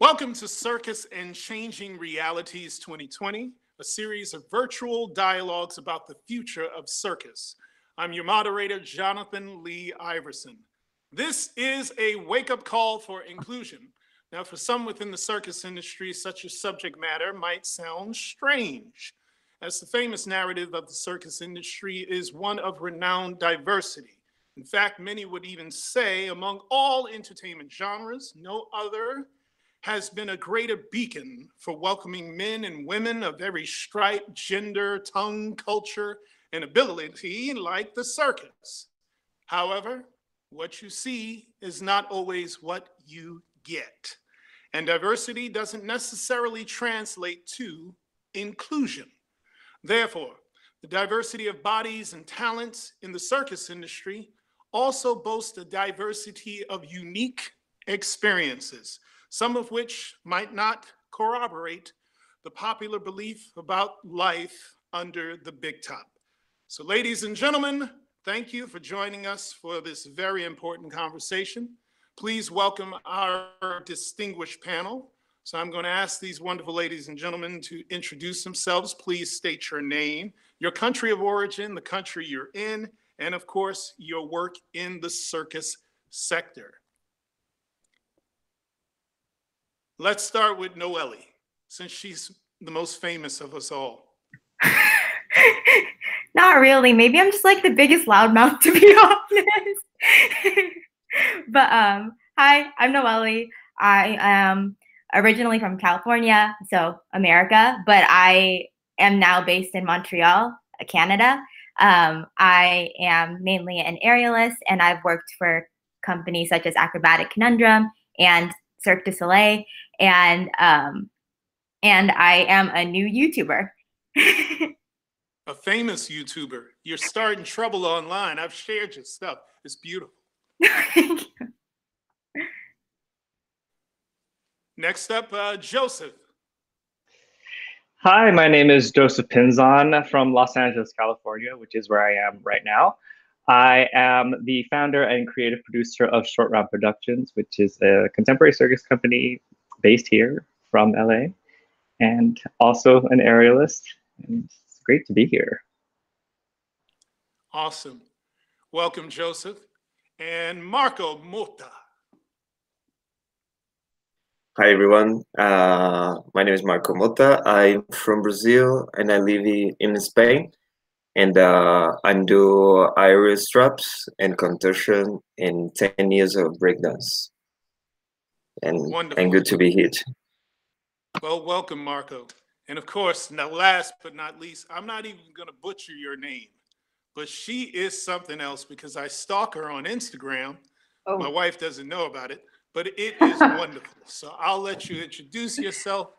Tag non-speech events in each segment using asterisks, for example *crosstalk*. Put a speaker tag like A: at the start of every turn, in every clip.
A: Welcome to Circus and Changing Realities 2020, a series of virtual dialogues about the future of circus. I'm your moderator, Johnathan Lee Iverson. This is a wake up call for inclusion. Now, for some within the circus industry, such a subject matter might sound strange, as the famous narrative of the circus industry is one of renowned diversity. In fact, many would even say among all entertainment genres, no other has been a greater beacon for welcoming men and women of every stripe, gender, tongue, culture, and ability like the circus. However, what you see is not always what you get. And diversity doesn't necessarily translate to inclusion. Therefore, the diversity of bodies and talents in the circus industry also boasts a diversity of unique experiences some of which might not corroborate the popular belief about life under the big top. So ladies and gentlemen, thank you for joining us for this very important conversation. Please welcome our distinguished panel. So I'm going to ask these wonderful ladies and gentlemen to introduce themselves. Please state your name, your country of origin, the country you're in, and of course, your work in the circus sector. Let's start with Noelle, since she's the most famous of us all. *laughs*
B: Not really. Maybe I'm just like the biggest loudmouth, *laughs* to be honest. *laughs* but um, hi, I'm Noelle. I am originally from California, so America, but I am now based in Montreal, Canada. Um, I am mainly an aerialist, and I've worked for companies such as Acrobatic Conundrum and Cirque du Soleil, and um, and I am a new YouTuber. *laughs*
A: a famous YouTuber. You're starting trouble online. I've shared your stuff. It's beautiful. *laughs* Next up, uh, Joseph.
C: Hi, my name is Joseph Pinzon from Los Angeles, California, which is where I am right now. I am the founder and creative producer of Short Round Productions, which is a contemporary circus company based here from LA, and also an aerialist. And it's great to be here.
A: Awesome. Welcome, Joseph. And Marco Motta.
D: Hi, everyone. Uh, my name is Marco Motta. I'm from Brazil and I live in Spain and uh, I do aerial straps and contortion in 10 years of breakdance. And, Wonderful. and good to be here.
A: Well, welcome, Marco. And of course, now last but not least, I'm not even going to butcher your name, but she is something else because I stalk her on Instagram. Oh. My wife doesn't know about it, but it *laughs* is wonderful. So I'll let you introduce yourself.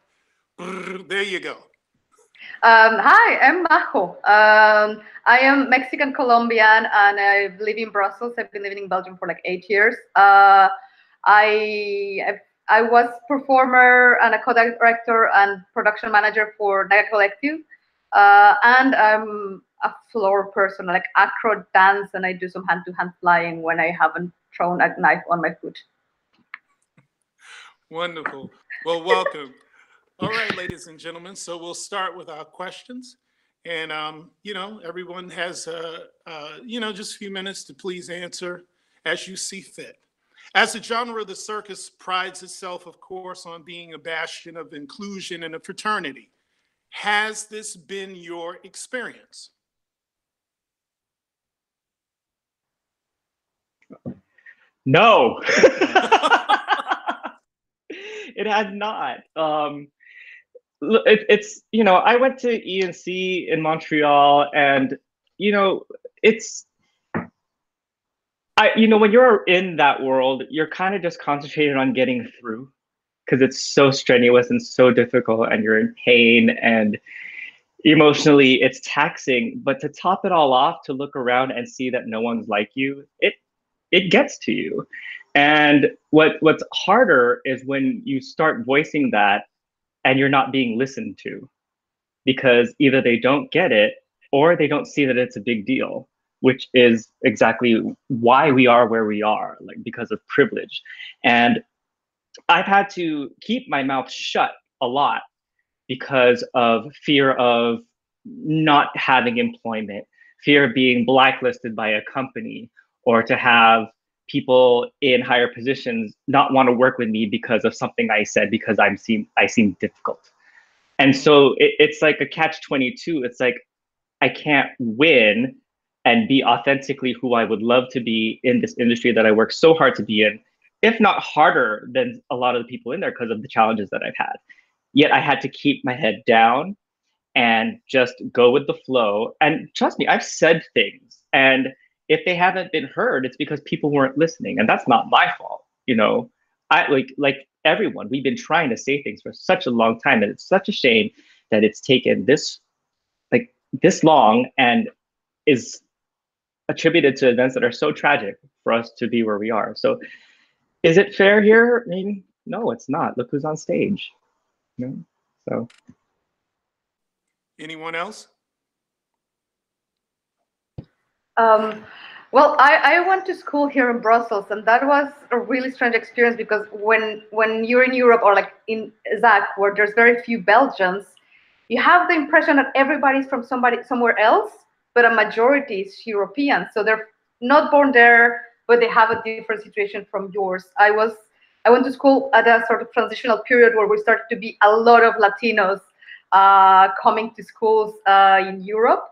A: There you go.
E: Um, hi, I'm Majo. Um, I am Mexican Colombian and I live in Brussels. I've been living in Belgium for like eight years. Uh, I I was performer and a co-director and production manager for Naga Collective. Uh, and I'm a floor person, like acro dance, and I do some hand-to-hand flying when I haven't thrown a knife on my foot.
A: Wonderful. Well, welcome. All right, ladies and gentlemen. So we'll start with our questions. And, um, you know, everyone has, uh, uh, you know, just a few minutes to please answer as you see fit. As the genre of the circus prides itself, of course, on being a bastion of inclusion and a fraternity, has this been your experience?
C: No, *laughs* *laughs* it has not. Um, it, it's you know I went to ENC in Montreal, and you know it's I you know when you're in that world, you're kind of just concentrated on getting through because it's so strenuous and so difficult, and you're in pain and emotionally it's taxing. But to top it all off, to look around and see that no one's like you, it it gets to you. And what what's harder is when you start voicing that and you're not being listened to because either they don't get it or they don't see that it's a big deal which is exactly why we are where we are like because of privilege. And I've had to keep my mouth shut a lot because of fear of not having employment, fear of being blacklisted by a company, or to have people in higher positions not want to work with me because of something I said because I'm seem I seem difficult. And so it, it's like a catch 22. It's like I can't win and be authentically who I would love to be in this industry that I work so hard to be in, if not harder than a lot of the people in there because of the challenges that I've had. Yet I had to keep my head down and just go with the flow. And trust me, I've said things and if they haven't been heard, it's because people weren't listening, and that's not my fault. You know, I like like everyone. We've been trying to say things for such a long time, and it's such a shame that it's taken this like this long and is attributed to events that are so tragic for us to be where we are. So, is it fair here? Maybe no, it's not. Look who's on stage. You know? So.
A: Anyone else?
E: Um, well, I, I went to school here in Brussels, and that was a really strange experience because when when you're in Europe or like in ESAC, where there's very few Belgians, you have the impression that everybody's from somebody somewhere else, but a majority is European. So they're not born there, but they have a different situation from yours. I was I went to school at a sort of transitional period where we started to be a lot of Latinos uh, coming to schools uh, in Europe.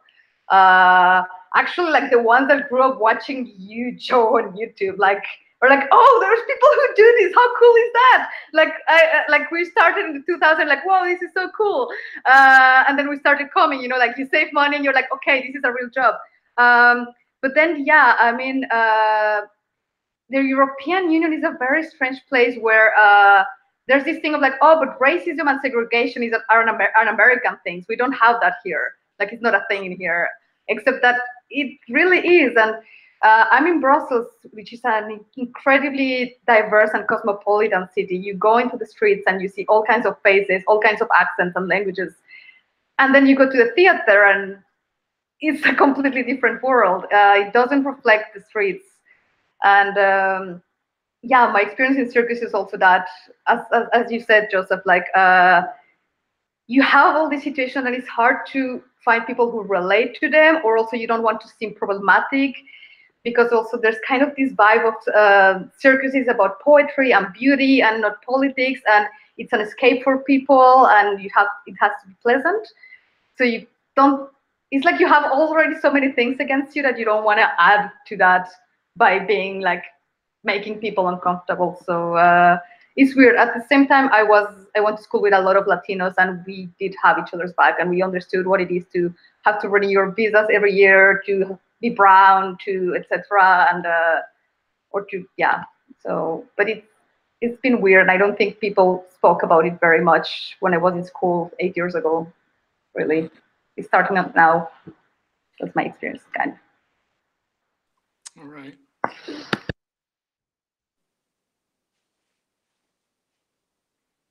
E: Uh, actually like the ones that grew up watching you, Joe, on YouTube, like we're like, oh, there's people who do this. How cool is that? Like, I like we started in 2000, like, whoa, this is so cool. Uh, and then we started coming, you know, like you save money and you're like, okay, this is a real job. Um, but then, yeah, I mean, uh, the European Union is a very strange place where uh, there's this thing of like, oh, but racism and segregation is are an, Amer- an American things. We don't have that here. Like, it's not a thing in here, except that it really is. And uh, I'm in Brussels, which is an incredibly diverse and cosmopolitan city. You go into the streets and you see all kinds of faces, all kinds of accents and languages. And then you go to the theater and it's a completely different world. Uh, it doesn't reflect the streets. And um, yeah, my experience in circus is also that, as, as, as you said, Joseph, like uh, you have all these situations and it's hard to find people who relate to them, or also you don't want to seem problematic because also there's kind of this vibe of uh, circus is about poetry and beauty and not politics, and it's an escape for people, and you have it has to be pleasant. So you don't. It's like you have already so many things against you that you don't want to add to that by being like making people uncomfortable. So uh, it's weird. At the same time, I was I went to school with a lot of Latinos, and we did have each other's back, and we understood what it is to have to renew your visas every year, to be brown, to etc. And uh, or to yeah. So, but it's it's been weird. I don't think people spoke about it very much when I was in school eight years ago. Really, it's starting up now. That's my experience, kind.
A: All right.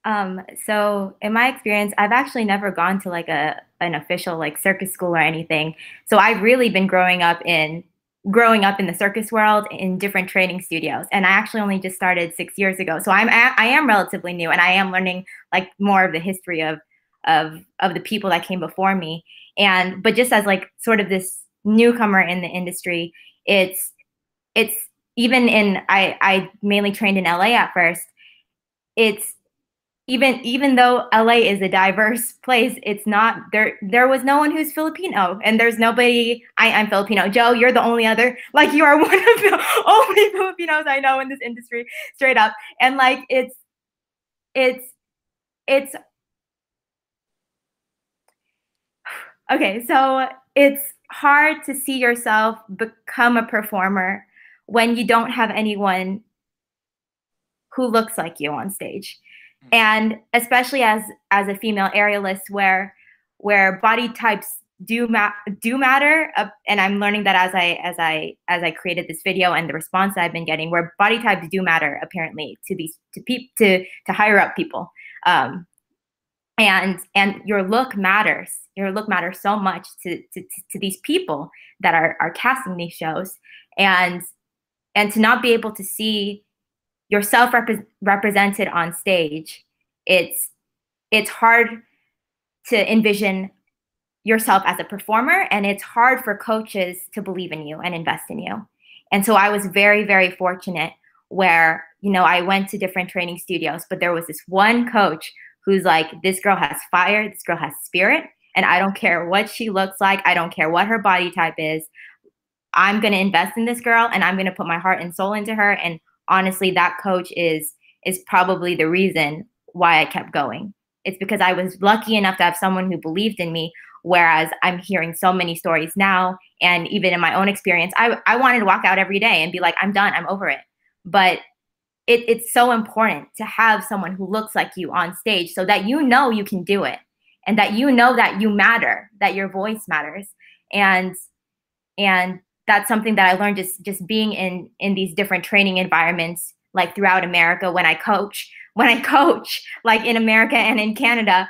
B: Um, so in my experience, I've actually never gone to like a an official like circus school or anything. So I've really been growing up in growing up in the circus world in different training studios and i actually only just started six years ago so i'm i am relatively new and i am learning like more of the history of of of the people that came before me and but just as like sort of this newcomer in the industry it's it's even in i i mainly trained in la at first it's even even though LA is a diverse place, it's not there. There was no one who's Filipino, and there's nobody. I, I'm Filipino. Joe, you're the only other. Like you are *laughs* one of the only Filipinos I know in this industry, straight up. And like it's, it's, it's. *sighs* Okay, so it's hard to see yourself become a performer when you don't have anyone who looks like you on stage and especially as as a female aerialist where where body types do ma- do matter uh, and i'm learning that as i as i as i created this video and the response i've been getting where body types do matter apparently to these to peop to to higher up people. Um and and your look matters. Your look matters so much to to, to these people that are are casting these shows. And and to not be able to see yourself repre- represented on stage, it's it's hard to envision yourself as a performer and it's hard for coaches to believe in you and invest in you. And so I was very very fortunate where, you know, I went to different training studios, but there was this one coach who's like this girl has fire, this girl has spirit, and I don't care what she looks like, I don't care what her body type is. I'm going to invest in this girl and I'm going to put my heart and soul into her and honestly that coach is is probably the reason why I kept going. It's because I was lucky enough to have someone who believed in me whereas I'm hearing so many stories now and even in my own experience I I wanted to walk out every day and be like I'm done, I'm over it. But it, it's so important to have someone who looks like you on stage so that you know you can do it and that you know that you matter that your voice matters and and that's something that I learned just just being in in these different training environments like throughout America when I coach *laughs* when I coach like in America and in Canada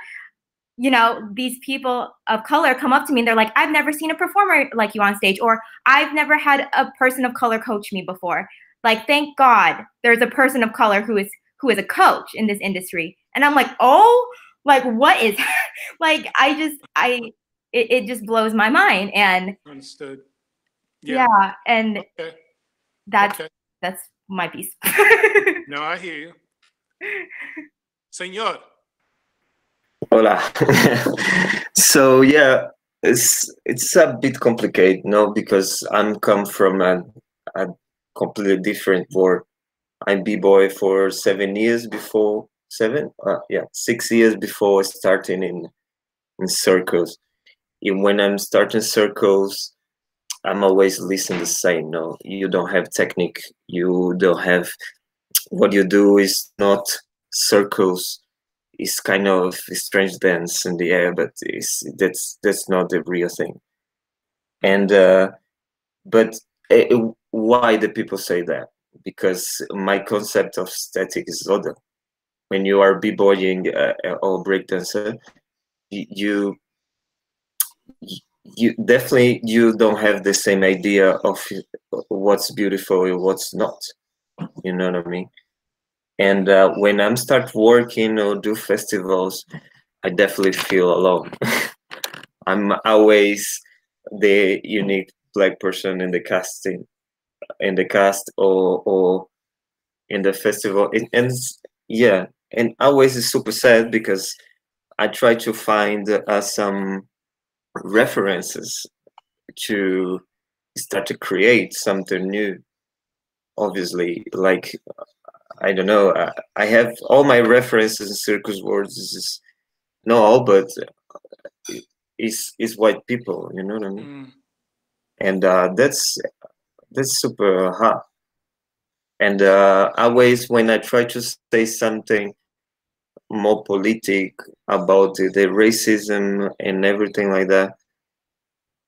B: you know these people of color come up to me and they're like I've never seen a performer like you on stage or I've never had a person of color coach me before. Like thank God there's a person of color who is who is a coach in this industry. And I'm like oh like what is *laughs* like I just I it, it just blows my mind. And
A: Understood.
B: Yeah, and
A: Okay.
B: that's
A: Okay.
B: that's my piece *laughs*
A: No, I hear you. Senor.
D: Hola. *laughs* so yeah, it's it's a bit complicated, no, because I'm come from a, a completely different world. I'm b-boy for seven years before seven, uh, yeah, six years before starting in in circles. And when I'm starting circles, I'm always listening the same. No, you don't have technique. You don't have. What you do is not circles it's kind of strange dance in the air, but it's, that's that's not the real thing. And uh, but uh, why do people say that? Because my concept of static is other. When you are b-boying uh, or breakdancer, you you definitely you don't have the same idea of what's beautiful and what's not. You know what I mean? and uh, when i'm start working or do festivals i definitely feel alone *laughs* i'm always the unique black person in the casting in the cast or or in the festival it, and yeah and always is super sad because i try to find uh, some references to start to create something new obviously like I don't know. I, I have all my references in circus words is not all, but is is white people. You know what I mean?
A: Mm.
D: And uh, that's that's super hard. And uh, always when I try to say something more politic about the, the racism and everything like that,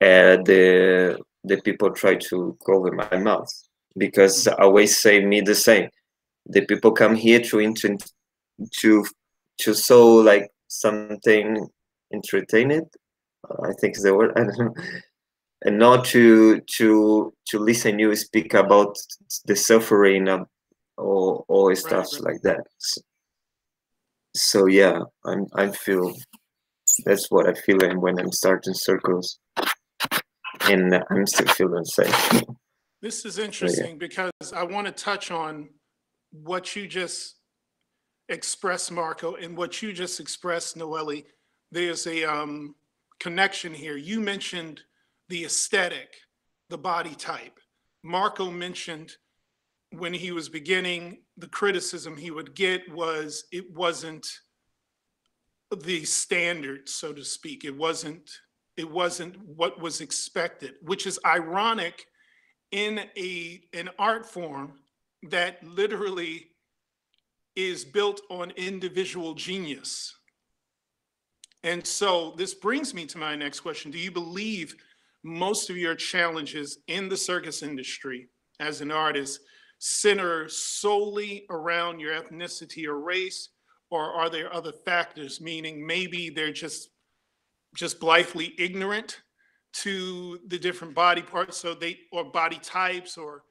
D: uh, the the people try to cover my mouth. Because I always say me the same. The people come here to into to to show like something entertained i think is the word *laughs* i don't know and not to to to listen you speak about the suffering of, or or stuff
A: right.
D: like that. So, so yeah i'm i feel that's what i feel when i'm starting circles and i'm still feeling safe
A: This is interesting because I want to touch on what you just expressed, Marco, and what you just expressed, Noelle. There's a um, connection here. You mentioned the aesthetic, the body type. Marco mentioned when he was beginning, the criticism he would get was it wasn't the standard, so to speak. It wasn't it wasn't what was expected, which is ironic in a an art form that literally is built on individual genius. And so this brings me to my next question. Do you believe most of your challenges in the circus industry as an artist center solely around your ethnicity or race? Or are there other factors, meaning maybe they're just just blithely ignorant to the different body parts, so they or body types or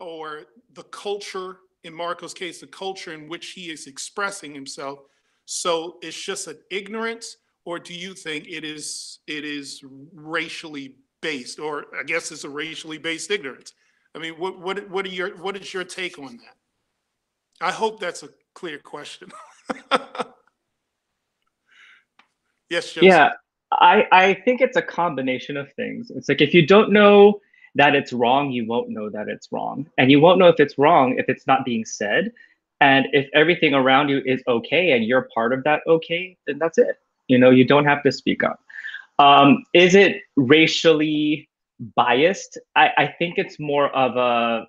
A: or the culture in Marco's case, the culture in which he is expressing himself. So it's just an ignorance, or do you think it is it is racially based, or I guess it's a racially based ignorance? I mean, what what what are your what is your take on that? I hope that's a clear question. *laughs* yes, Joseph.
C: Yeah, I, I think it's a combination of things. It's like if you don't know that it's wrong, you won't know that it's wrong. And you won't know if it's wrong if it's not being said. And if everything around you is okay and you're part of that okay, then that's it. You know, you don't have to speak up. Um, is it racially biased? I, I think it's more of a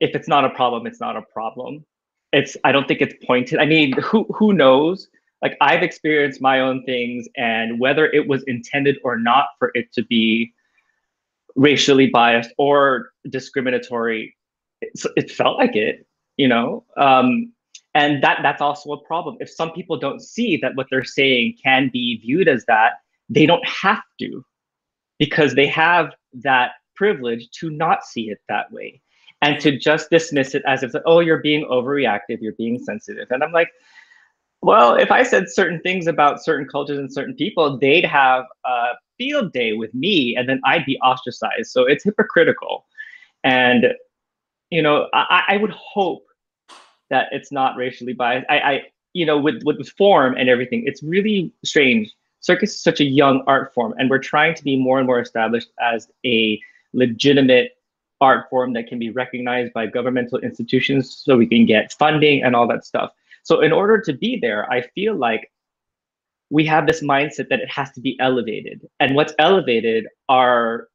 C: if it's not a problem, it's not a problem. It's I don't think it's pointed. I mean, who who knows? Like I've experienced my own things, and whether it was intended or not for it to be racially biased or discriminatory, it, it felt like it, you know. Um, and that that's also a problem. If some people don't see that what they're saying can be viewed as that, they don't have to, because they have that privilege to not see it that way and to just dismiss it as if oh you're being overreactive you're being sensitive. And i'm like well if i said certain things about certain cultures and certain people they'd have a field day with me and then i'd be ostracized. So it's hypocritical. And you know i, I would hope that it's not racially biased. I, I you know with, with form and everything it's really strange circus is such a young art form and we're trying to be more and more established as a legitimate art form that can be recognized by governmental institutions so we can get funding and all that stuff. So in order to be there, I feel like we have this mindset that it has to be elevated. And what's elevated are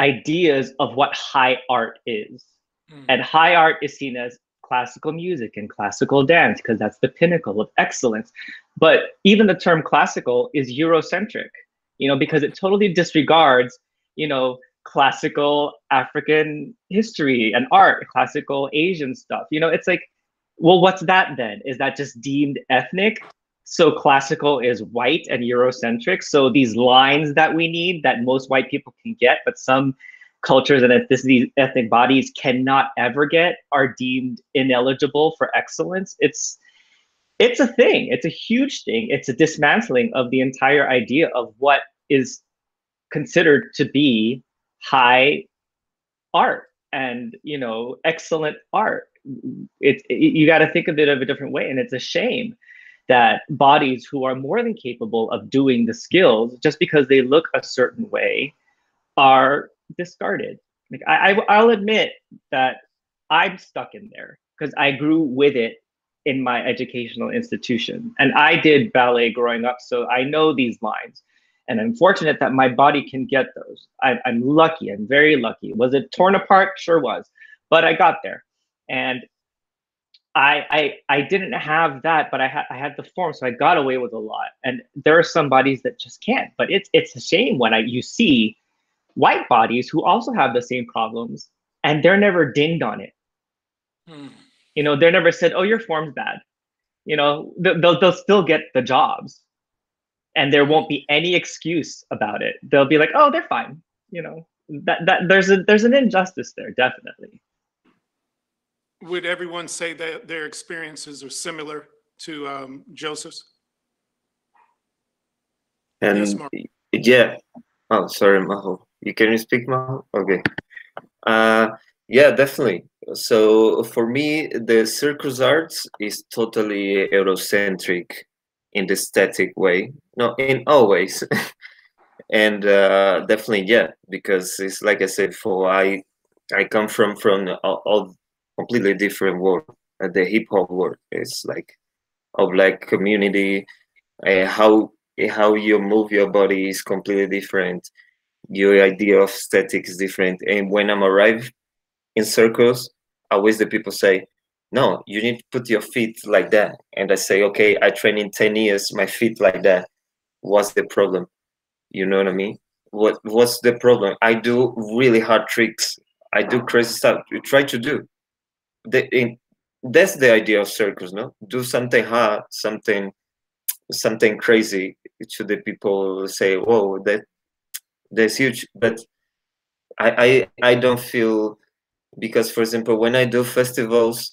C: ideas of what high art is. Mm. And high art is seen as classical music and classical dance because that's the pinnacle of excellence. But even the term classical is Eurocentric, you know, because it totally disregards, you know, classical African history and art, classical Asian stuff. You know, it's like, well, what's that then? Is that just deemed ethnic? So classical is white and Eurocentric. So these lines that we need that most white people can get, but some cultures and ethnicities, ethnic bodies cannot ever get, are deemed ineligible for excellence. It's it's a thing. It's a huge thing. It's a dismantling of the entire idea of what is considered to be high art and you know excellent art it's it, you got to think of it of a different way and it's a shame that bodies who are more than capable of doing the skills just because they look a certain way are discarded like i, I i'll admit that i'm stuck in there because i grew with it in my educational institution and i did ballet growing up so i know these lines and I'm fortunate that my body can get those. I, am lucky. I'm very lucky. Was it torn apart? Sure was, but I got there, and I I I didn't have that, but I had I had the form, so I got away with a lot. And there are some bodies that just can't. But it's it's a shame when I you see white bodies who also have the same problems, and they're never dinged on it. Hmm. You know, they're never said, "Oh, your form's bad." You know, they'll they'll still get the jobs and there won't be any excuse about it. They'll be like, "Oh, they're fine." You know, that that there's a there's an injustice there, definitely.
A: Would everyone say that their experiences are similar to um, Joseph's?
D: And yes, yeah. Oh, sorry, Majo. You can speak, Majo? Okay. Uh, yeah, definitely. So for me, the circus arts is totally Eurocentric in the static way no in always *laughs* and uh, definitely yeah because it's like i said for i i come from from a, completely different world uh, the hip-hop world is like of like community uh, how how you move your body is completely different your idea of static is different. And when i'm arrived in circles always the people say no you need to put your feet like that. And i say okay i train in 10 years my feet like that. What's the problem? You know what i mean? What what's the problem? I do really hard tricks. I do crazy stuff. You try to do. The, in, that's the idea of circus no? Do something hard something something crazy to the people say whoa that that's huge but i i, I don't feel because for example when i do festivals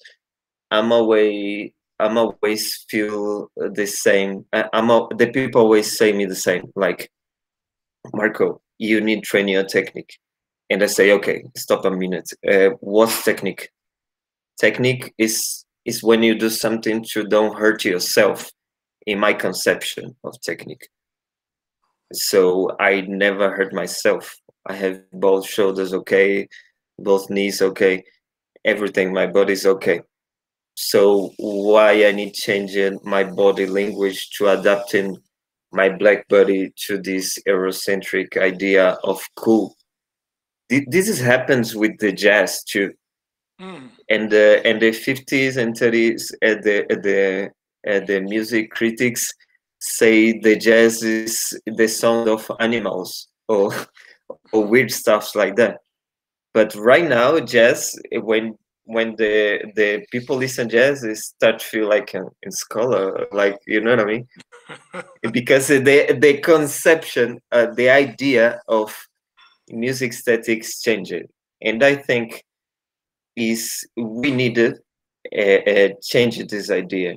D: i'm always i'm always feel the same. I- i'm the people always say me the same like marco you need train your technique. And i say okay stop a minute. Uh, what's technique? Technique is is when you do something to don't hurt yourself in my conception of technique so i never hurt myself. I have both shoulders okay both knees okay everything my body's okay. So why i need changing my body language to adapting my black body to this eurocentric idea of cool? Th- this is happens with the jazz too.
A: Mm.
D: and the and the 50s and 30s at the at the at the music critics say the jazz is the sound of animals or or weird stuff like that. But right now jazz when when the the people listen jazz they start to feel like a, in scholar like you know what i mean? *laughs* Because the the conception uh, the idea of music statics changing. And i think is we needed uh, uh, change this idea.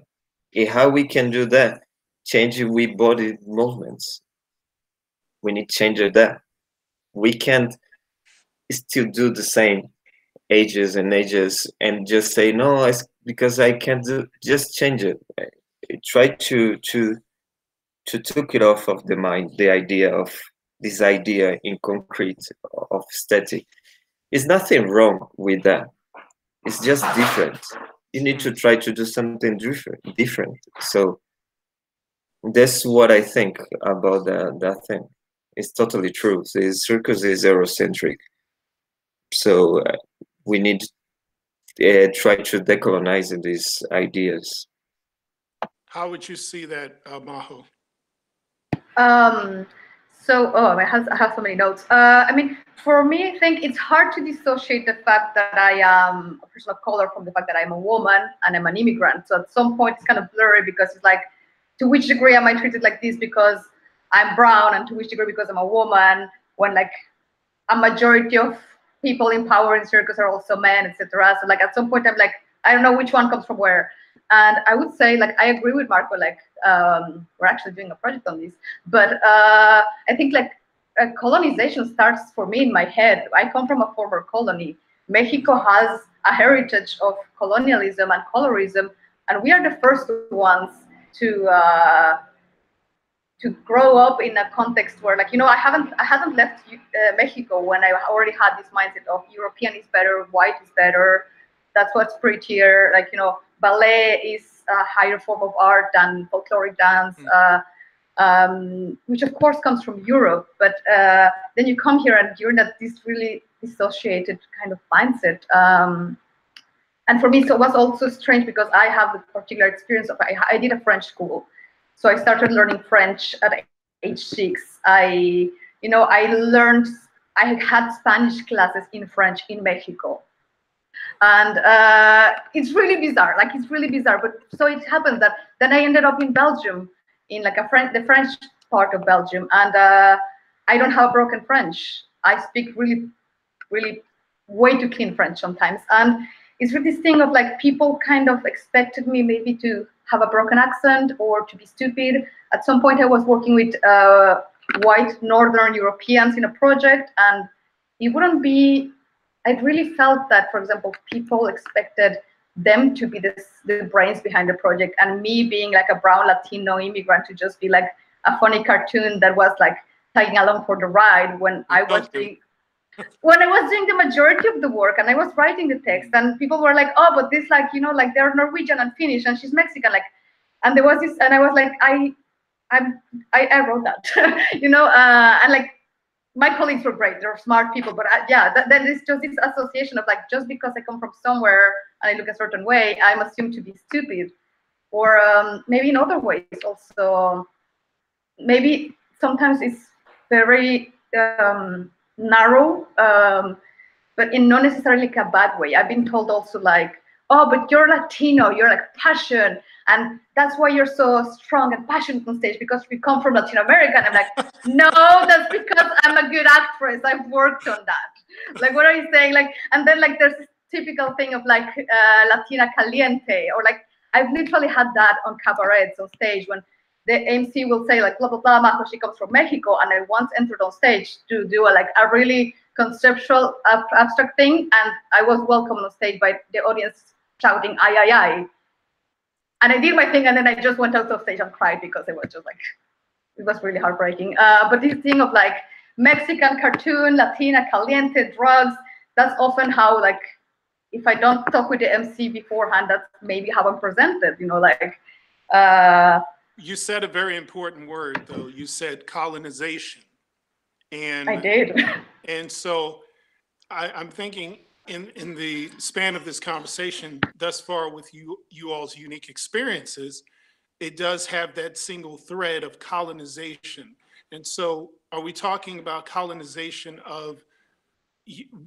D: Eh, how we can do that change we body movements. We need change of that. We can't still do the same ages and ages and just say no it's because i can't do just change it. Try to to to took it off of the mind the idea of this idea in concrete of static. There's nothing wrong with that. It's just different. You need to mm. try to do something different different. So that's what i think about that, that thing it's totally true the circus is eurocentric so uh, we need uh, try to decolonize these ideas
A: How would you see that, uh, Majo?
E: Um, so, oh, I have, I have so many notes. Uh, I mean, for me, I think it's hard to dissociate the fact that I am a person of color from the fact that I'm a woman and I'm an immigrant. So at some point, it's kind of blurry because it's like, to which degree am I treated like this because I'm brown, and to which degree because I'm a woman? When like a majority of people in power in circus are also men, etc. So like at some point, I'm like, I don't know which one comes from where. And I would say, like, I agree with Marco. Like, um, we're actually doing a project on this, but uh, I think like uh, colonization starts for me in my head. I come from a former colony. Mexico has a heritage of colonialism and colorism, and we are the first ones to uh, to grow up in a context where, like, you know, I haven't I hadn't left uh, Mexico when I already had this mindset of European is better, white is better, that's what's prettier. Like, you know, ballet is a higher form of art than folkloric dance. Uh, um, which of course comes from Europe, but uh, then you come here and you're in that this really dissociated kind of mindset. Um, and for me, so it was also strange because I have the particular experience of I, I did a French school, so I started learning French at age six. I, you know, I learned I had Spanish classes in French in Mexico, and uh, it's really bizarre. Like it's really bizarre. But so it happened that then I ended up in Belgium in like a French, the French part of Belgium, and uh, I don't have broken French. I speak really, really way too clean French sometimes, and it's really this thing of like people kind of expected me maybe to have a broken accent or to be stupid. At some point, I was working with uh, white Northern Europeans in a project, and it wouldn't be. I really felt that, for example, people expected them to be this, the brains behind the project and me being like a brown latino immigrant to just be like a funny cartoon that was like tagging along for the ride when i was doing when i was doing the majority of the work and i was writing the text and people were like oh but this like you know like they're norwegian and finnish and she's mexican like and there was this and i was like i i'm i, I wrote that *laughs* you know uh, and like my colleagues were great they're smart people but I, yeah that, is just this association of like just because i come from somewhere and i look a certain way i'm assumed to be stupid. Or um, maybe in other ways also. Maybe sometimes it's very um, narrow um, but in not necessarily like a bad way i've been told also like oh but you're latino you're like passion and that's why you're so strong and passionate on stage because we come from Latin America. And I'm like, *laughs* no, that's because I'm a good actress. I've worked on that. Like, what are you saying? Like, and then like there's typical thing of like uh, Latina caliente, or like I've literally had that on cabarets on stage when the MC will say like blah blah blah, Majo, she comes from Mexico, and I once entered on stage to do a, like a really conceptual ab- abstract thing, and I was welcomed on stage by the audience shouting "ay ay ay," and I did my thing, and then I just went out of stage and cried because it was just like it was really heartbreaking. Uh, but this thing of like Mexican cartoon, Latina caliente, drugs, that's often how like if I don't talk with the MC beforehand, that's maybe how I'm presented. You know, like. Uh,
A: You said a very important word, though. You said colonization. And
E: I did. *laughs*
A: And so I, I'm thinking in, in the span of this conversation thus far with you, you all's unique experiences, it does have that single thread of colonization. And so are we talking about colonization of,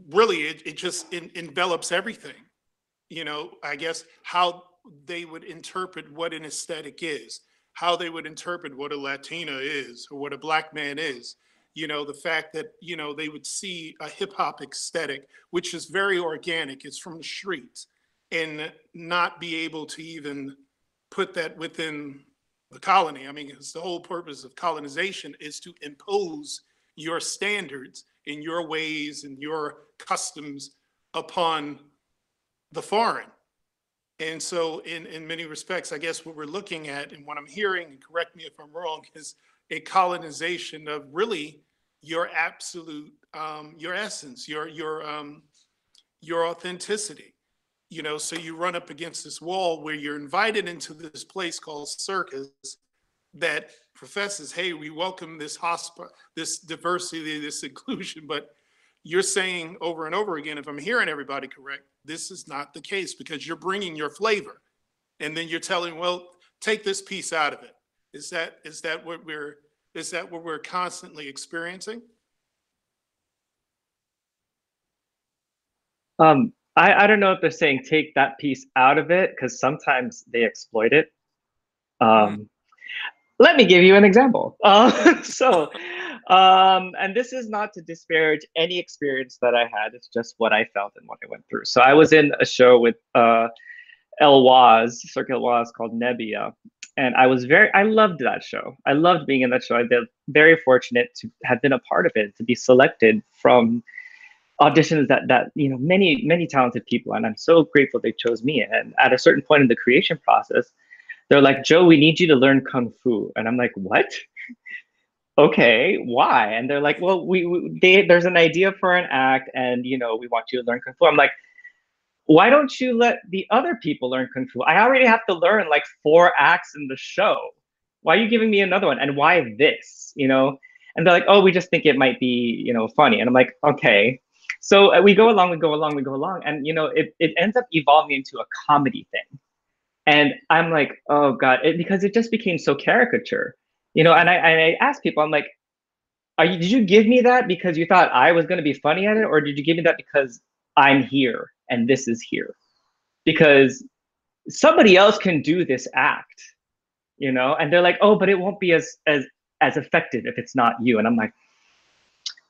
A: really, it, it just en- envelops everything? You know, I guess how they would interpret what an aesthetic is, how they would interpret what a Latina is or what a black man is. You know the fact that you know they would see a hip hop aesthetic which is very organic it's from the streets and not be able to even put that within the colony. I mean it's the whole purpose of colonization is to impose your standards and your ways and your customs upon the foreign and so in in many respects i guess what we're looking at and what i'm hearing and correct me if i'm wrong is a colonization of really your absolute um, your essence your your um, your authenticity. You know so you run up against this wall where you're invited into this place called circus that professes hey we welcome this hosp this diversity this inclusion *laughs* but you're saying over and over again if i'm hearing everybody correct this is not the case because you're bringing your flavor and then you're telling well take this piece out of it is that is that what we're is that what we're constantly experiencing?
C: Um, I, I don't know if they're saying take that piece out of it because sometimes they exploit it. Um, let me give you an example. Uh, *laughs* so, um, and this is not to disparage any experience that I had. It's just what I felt and what I went through. So I was in a show with uh, El Waz, Cirque Éloize called Nebbia. And I was very, I loved that show. I loved being in that show. I've been very fortunate to have been a part of it, to be selected from auditions that that you know many many talented people and i'm so grateful they chose me and at a certain point in the creation process they're like joe we need you to learn kung fu and i'm like what okay why? And they're like well we, we they, there's an idea for an act and you know we want you to learn kung fu. I'm like why don't you let the other people learn kung fu? I already have to learn like four acts in the show. Why are you giving me another one? And why this you know? And they're like oh we just think it might be you know funny. And i'm like okay. So uh, we go along we go along we go along. And you know it, it ends up evolving into a comedy thing. And i'm like oh god it, because it just became so caricature you know and i and i ask people i'm like are you did you give me that because you thought i was going to be funny at it or did you give me that because i'm here and this is here? Because somebody else can do this act you know and they're like oh but it won't be as as as effective if it's not you and i'm like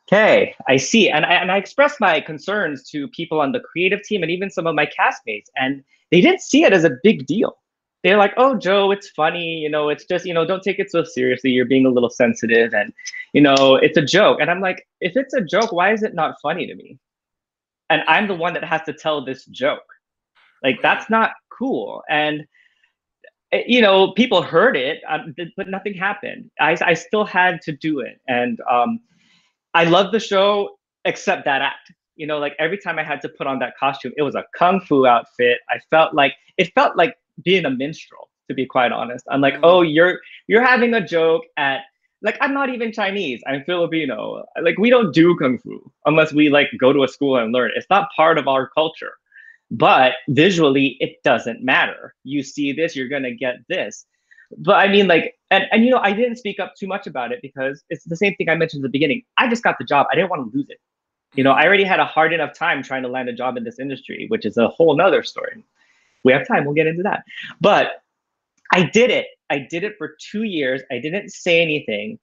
C: okay i see and I, and I expressed my concerns to people on the creative team and even some of my castmates and they didn't see it as a big deal they're like oh joe it's funny you know it's just you know don't take it so seriously you're being a little sensitive and you know it's a joke. And i'm like if it's a joke why is it not funny to me? And i'm the one that has to tell this joke. Like that's not cool. And eh, you know people heard it um, but nothing happened. I, I still had to do it. And um, I love the show except that act. You know, like every time I had to put on that costume, it was a kung fu outfit. I felt like it felt like being a minstrel, to be quite honest. I'm like,
A: Mm.
C: oh, you're you're having a joke at like I'm not even Chinese. I'm Filipino. Like we don't do kung fu unless we like go to a school and learn. It's not part of our culture. But visually, it doesn't matter. You see this, you're gonna get this but I mean, like, and, and you know, I didn't speak up too much about it because it's the same thing I mentioned at the beginning. I just got the job. I didn't want to lose it. You know, I already had a hard enough time trying to land a job in this industry, which is a whole nother story. We have time, we'll get into that. But I did it. I did it for two years. I didn't say anything.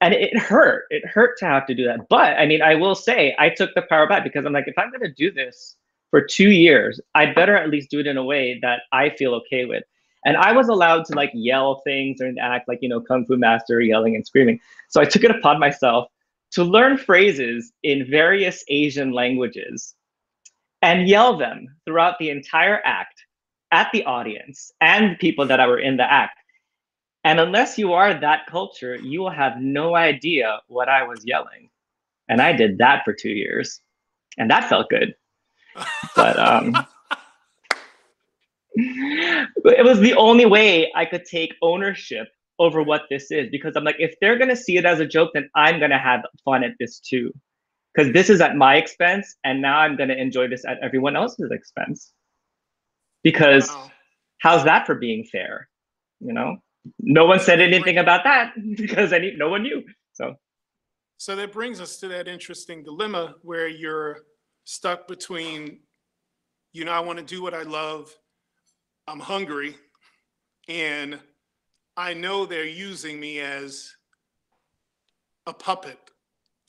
C: And it hurt. It hurt to have to do that. But I mean, I will say I took the power back because I'm like, if I'm gonna do this for two years. I better at least do it in a way that I feel okay with. And I was allowed to like yell things and act like, you know, Kung Fu Master yelling and screaming. So I took it upon myself to learn phrases in various Asian languages and yell them throughout the entire act at the audience and people that were in the act. And unless you are that culture, you will have no idea what I was yelling. And I did that for two years. And that felt good. But um *laughs* it was the only way I could take ownership over what this is because I'm like, if they're gonna see it as a joke, then I'm gonna have fun at this too. Because this is at my expense, and now I'm gonna enjoy this at everyone else's expense. Because
A: Wow.
C: how's that for being fair? You know? No one said anything about that *laughs* because any no one knew. So
A: So that brings us to that interesting dilemma where you're stuck between, you know, I want to do what I love, I'm hungry, and I know they're using me as a puppet.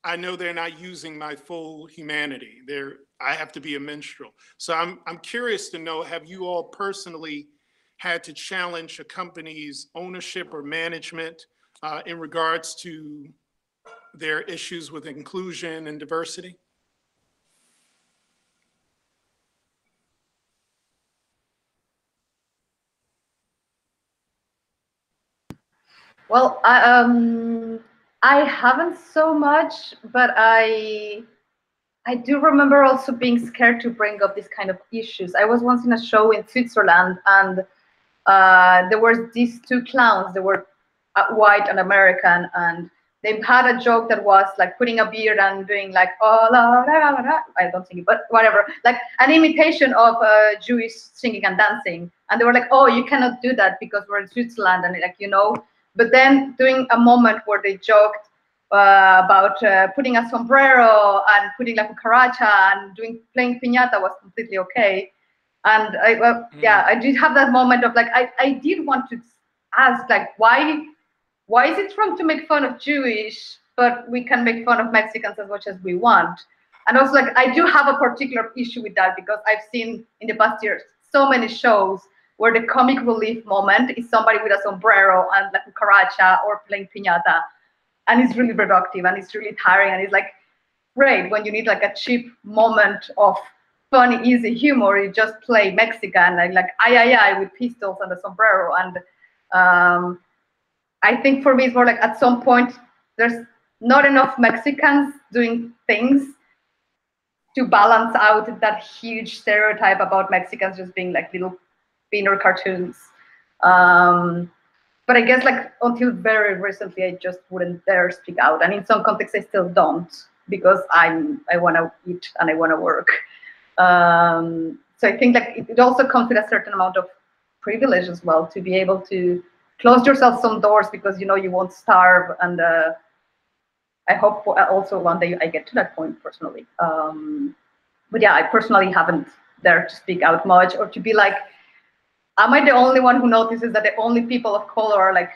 A: I know they're not using my full humanity. They're I have to be a minstrel. So I'm I'm curious to know, have you all personally had to challenge a company's ownership or management uh, in regards to their issues with inclusion and diversity?
E: Well, I, um, I haven't so much, but I I do remember also being scared to bring up these kind of issues. I was once in a show in Switzerland, and uh, there were these two clowns. They were uh, white and American, and they had a joke that was like putting a beard and doing like oh la la la la. I don't think but whatever, like an imitation of uh, Jewish singing and dancing. And they were like, oh, you cannot do that because we're in Switzerland, and like you know. But then doing a moment where they joked uh, about uh, putting a sombrero and putting like a caracha and doing playing piñata was completely okay. And I, well, yeah, I did have that moment of like I, I did want to ask like why why is it wrong to make fun of Jewish, but we can make fun of Mexicans as much as we want? And also like I do have a particular issue with that because I've seen in the past years so many shows where the comic relief moment is somebody with a sombrero and like a caracha or playing piñata. And it's really productive and it's really tiring and it's like great when you need like a cheap moment of funny easy humor. You just play mexican like like ay ay ay with pistols and a sombrero. And um, i think for me it's more like at some point there's not enough mexicans doing things to balance out that huge stereotype about mexicans just being like little beaner cartoons um, but I guess like until very recently, I just wouldn't dare speak out, and in some contexts, I still don't because I'm I want to eat and I want to work. Um, so I think like it, it also comes with a certain amount of privilege as well to be able to close yourself some doors because you know you won't starve, and uh, I hope also one day I get to that point personally. Um, but yeah, I personally haven't dared to speak out much or to be like am I the only one who notices that the only people of color are like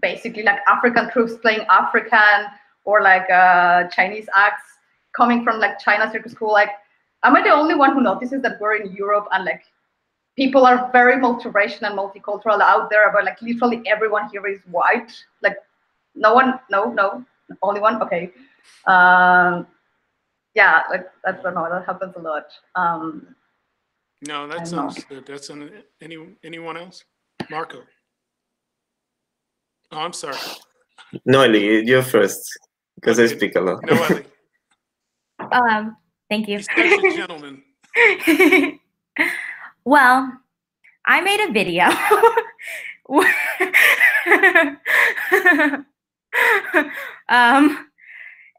E: basically like African troupes playing African or like uh, Chinese acts coming from like China circus school? Like, am I the only one who notices that we're in Europe and like people are very multiracial and multicultural out there, but like literally everyone here is white? Like, no one, no, no, only one. Okay. Um, yeah, like I don't know. That happens a lot. Um,
A: No, that
E: I'm
A: sounds
E: not.
A: good. That's an, any, anyone else? Marco? Oh, I'm sorry.
D: Noeli, you're first because I
A: Okay.
D: speak a lot.
A: No, Ellie. *laughs*
B: Um, thank you.
A: He's such a gentleman. *laughs*
B: well, I made a video. *laughs* um,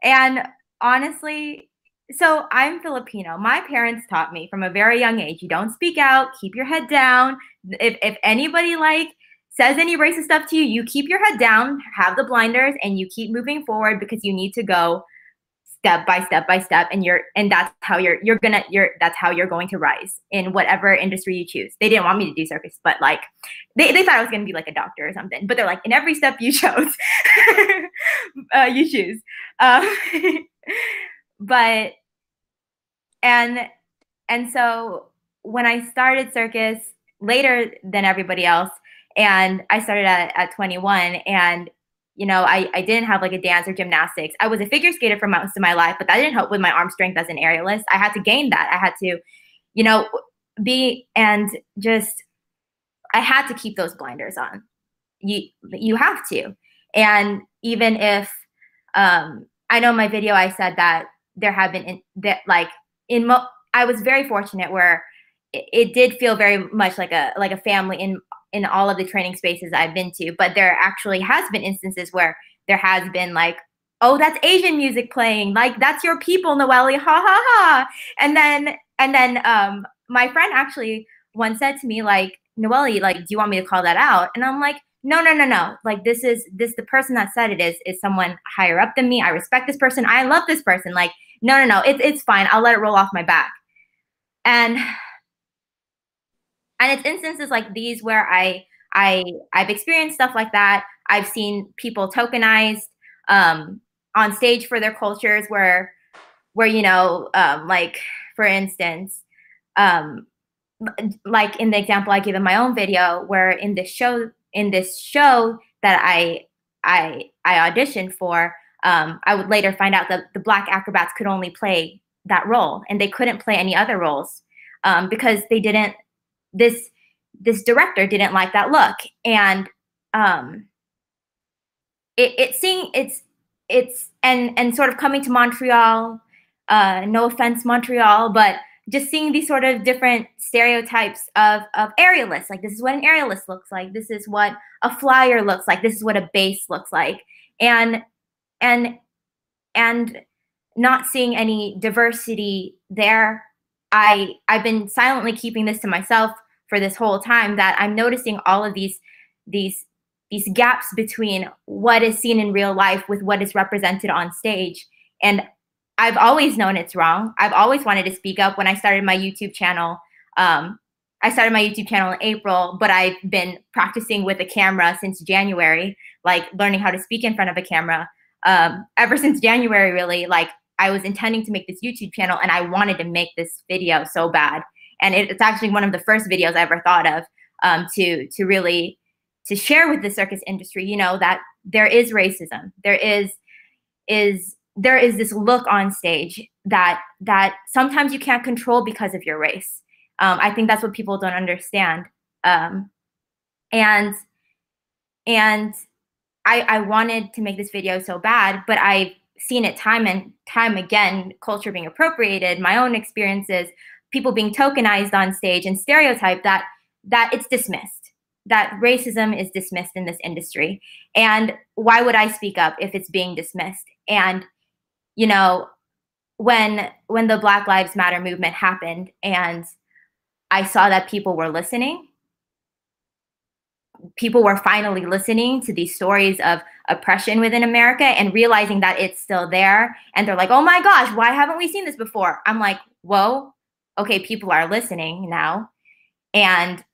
B: and honestly, so I'm Filipino. My parents taught me from a very young age you don't speak out, keep your head down. If, if anybody like says any racist stuff to you, you keep your head down, have the blinders, and you keep moving forward because you need to go step by step by step and you're and that's how you're you're gonna you're that's how you're going to rise in whatever industry you choose they didn't want me to do circus but like they, they thought i was gonna be like a doctor or something but they're like in every step you chose *laughs* uh, you choose um, *laughs* but and and so when I started circus later than everybody else, and I started at, at 21, and you know, I, I didn't have like a dance or gymnastics. I was a figure skater for most of my life, but that didn't help with my arm strength as an aerialist. I had to gain that. I had to, you know, be and just I had to keep those blinders on. You you have to. And even if um I know my video I said that there have been in, that like in mo- I was very fortunate where it, it did feel very much like a like a family in in all of the training spaces I've been to, but there actually has been instances where there has been like, oh, that's Asian music playing, like that's your people, Noelle, ha ha ha. And then and then um my friend actually once said to me, like, Noelle, like, do you want me to call that out? And I'm like, no, no, no, no. Like this is this the person that said it is is someone higher up than me. I respect this person. I love this person. Like, no, no, no. It's it's fine. I'll let it roll off my back. And and it's instances like these where I I I've experienced stuff like that. I've seen people tokenized um, on stage for their cultures, where where you know, um, like for instance, um, like in the example I give in my own video, where in this show in this show that I I I auditioned for, um, I would later find out that the black acrobats could only play that role, and they couldn't play any other roles um, because they didn't this this director didn't like that look. And um it, it seeing it's it's and and sort of coming to montreal uh no offense montreal but just seeing these sort of different stereotypes of of aerialists like this is what an aerialist looks like. This is what a flyer looks like. This is what a base looks like. And and and not seeing any diversity there. I i've been silently keeping this to myself for this whole time that I'm noticing all of these these these gaps between what is seen in real life with what is represented on stage. And I've always known it's wrong. I've always wanted to speak up when I started my YouTube channel. Um, I started my YouTube channel in April, but I've been practicing with a camera since January, like learning how to speak in front of a camera. Um, ever since January, really, like I was intending to make this YouTube channel and I wanted to make this video so bad and it, it's actually one of the first videos I ever thought of um, to to really to share with the circus industry. You know that there is racism, there is is there is this look on stage that that sometimes you can't control because of your race. Um, I think that's what people don't understand, um, and and I, I wanted to make this video so bad, but I've seen it time and time again, culture being appropriated, my own experiences, people being tokenized on stage and stereotyped that that it's dismissed that racism is dismissed in this industry. And why would i speak up if it's being dismissed? And you know when when the black lives matter movement happened and i saw that people were listening people were finally listening to these stories of oppression within america and realizing that it's still there and they're like oh my gosh why haven't we seen this before i'm like whoa okay, people are listening now. And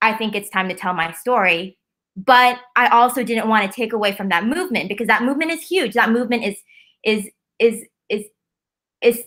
B: I think it's time to tell my story. But I also didn't want to take away from that movement because that movement is huge. That movement is is is is is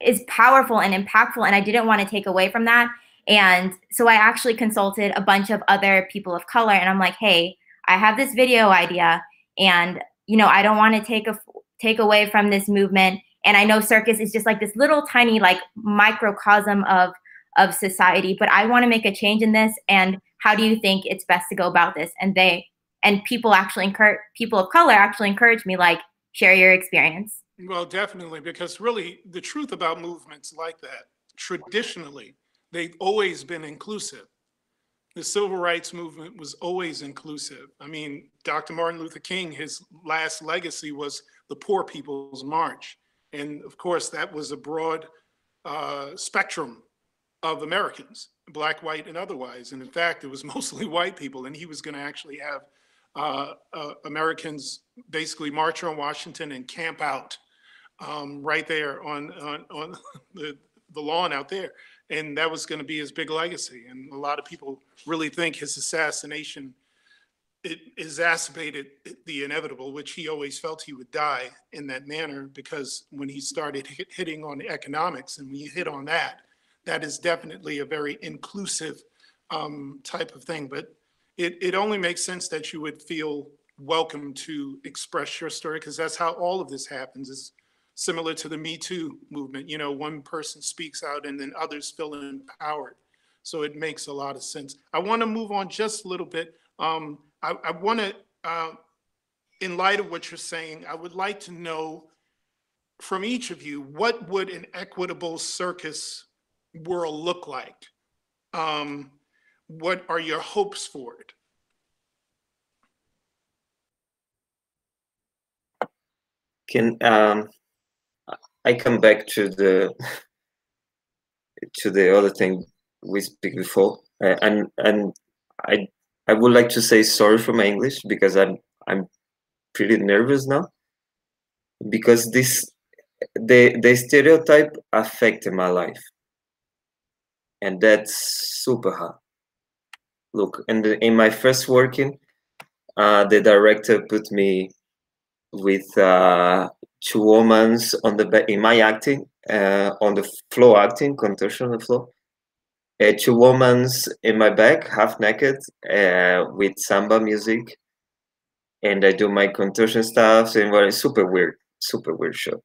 B: is powerful and impactful. And I didn't want to take away from that. And so I actually consulted a bunch of other people of color and I'm like, hey, I have this video idea and you know, I don't want to take a take away from this movement and i know circus is just like this little tiny like microcosm of of society but i want to make a change in this and how do you think it's best to go about this? And they and people actually encourage people of color actually encourage me like share your experience.
A: Well definitely because really the truth about movements like that traditionally they've always been inclusive. The civil rights movement was always inclusive. I mean dr martin luther king his last legacy was the poor people's march. And of course, that was a broad uh, spectrum of Americans, black, white, and otherwise. And in fact, it was *laughs* mostly white people. And he was going to actually have uh, uh, Americans basically march on Washington and camp out um, right there on, on, on *laughs* the, the lawn out there. And that was going to be his big legacy. And a lot of people really think his assassination it exacerbated the inevitable, which he always felt he would die in that manner because when he started hit- hitting on economics and when we hit on that, that is definitely a very inclusive um, type of thing. But it, it only makes sense that you would feel welcome to express your story because that's how all of this happens is similar to the Me Too movement. You know, one person speaks out and then others feel empowered. So it makes a lot of sense. I want to move on just a little bit. Um, I, I want to, uh, in light of what you're saying, I would like to know from each of you, what would an equitable circus world look like? Um, what are your hopes for it?
D: Can um, I come back to the to the other thing we speak before, uh, and and I I would like to say sorry for my English because I'm I'm pretty nervous now because this the the stereotype affected my life and that's super hard. Look the in my first working uh the director put me with uh two women on the in my acting uh on the floor acting contortion on the floor uh, two women in my back half naked uh with samba music and i do my contortion stuff and well, it's super weird super weird show.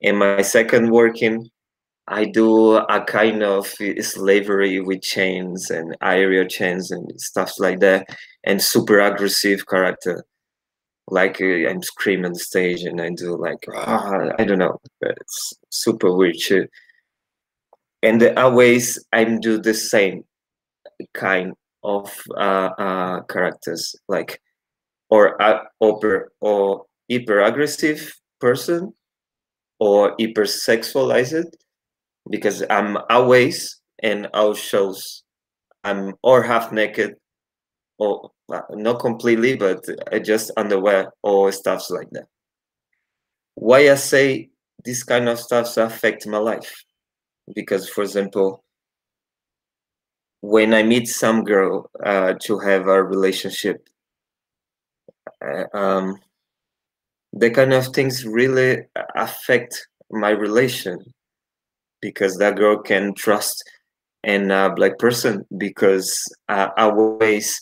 D: In my second working I do a kind of slavery with chains and aerial chains and stuff like that, and super aggressive character. Like uh, I'm screaming on the stage and I do like ah, I don't know, but it's super weird too. And always I do the same kind of uh, uh, characters, like or uh, over or hyper aggressive person or hyper sexualized because I'm always in our shows. I'm or half naked, or uh, not completely, but I just underwear or stuffs like that. Why I say this kind of stuff affect my life? Because, for example, when I meet some girl uh, to have a relationship, uh, um, the kind of things really affect my relation because that girl can trust in a black person because uh, always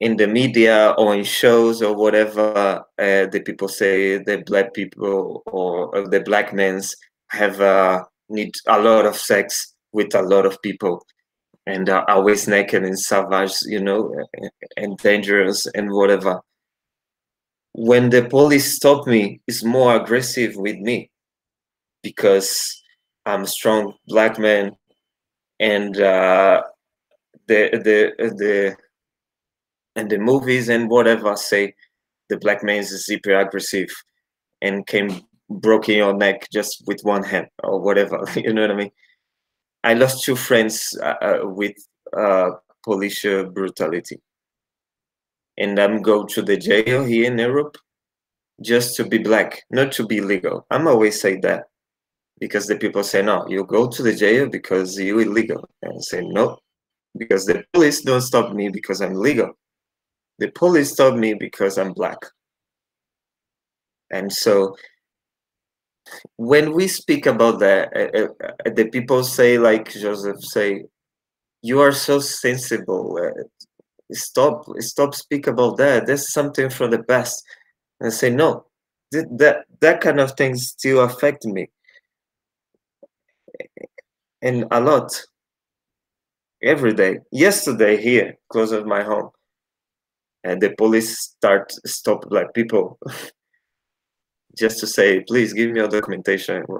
D: in the media or in shows or whatever uh, the people say the black people or, or the black men's have uh, need a lot of sex with a lot of people and are always naked and savage you know and dangerous and whatever. When the police stop me it's more aggressive with me because I'm a strong black man, and uh, the the the and the movies and whatever say the black man is super aggressive and came broken your neck just with one hand or whatever. *laughs* you know what I mean? I lost two friends uh, uh, with uh, police brutality, and I'm go to the jail here in Europe just to be black, not to be legal. I'm always say that because the people say no you go to the jail because you illegal. And I say no because the police don't stop me because i'm legal. The police stop me because i'm black. And so when we speak about that uh, uh, the people say like joseph say you are so sensible uh, stop stop speak about that. There's something from the past. And I say no that, that that kind of things still affect me and a lot every day. Yesterday here, close of my home, and the police start stop black people *laughs* just to say, please give me your documentation. *sighs*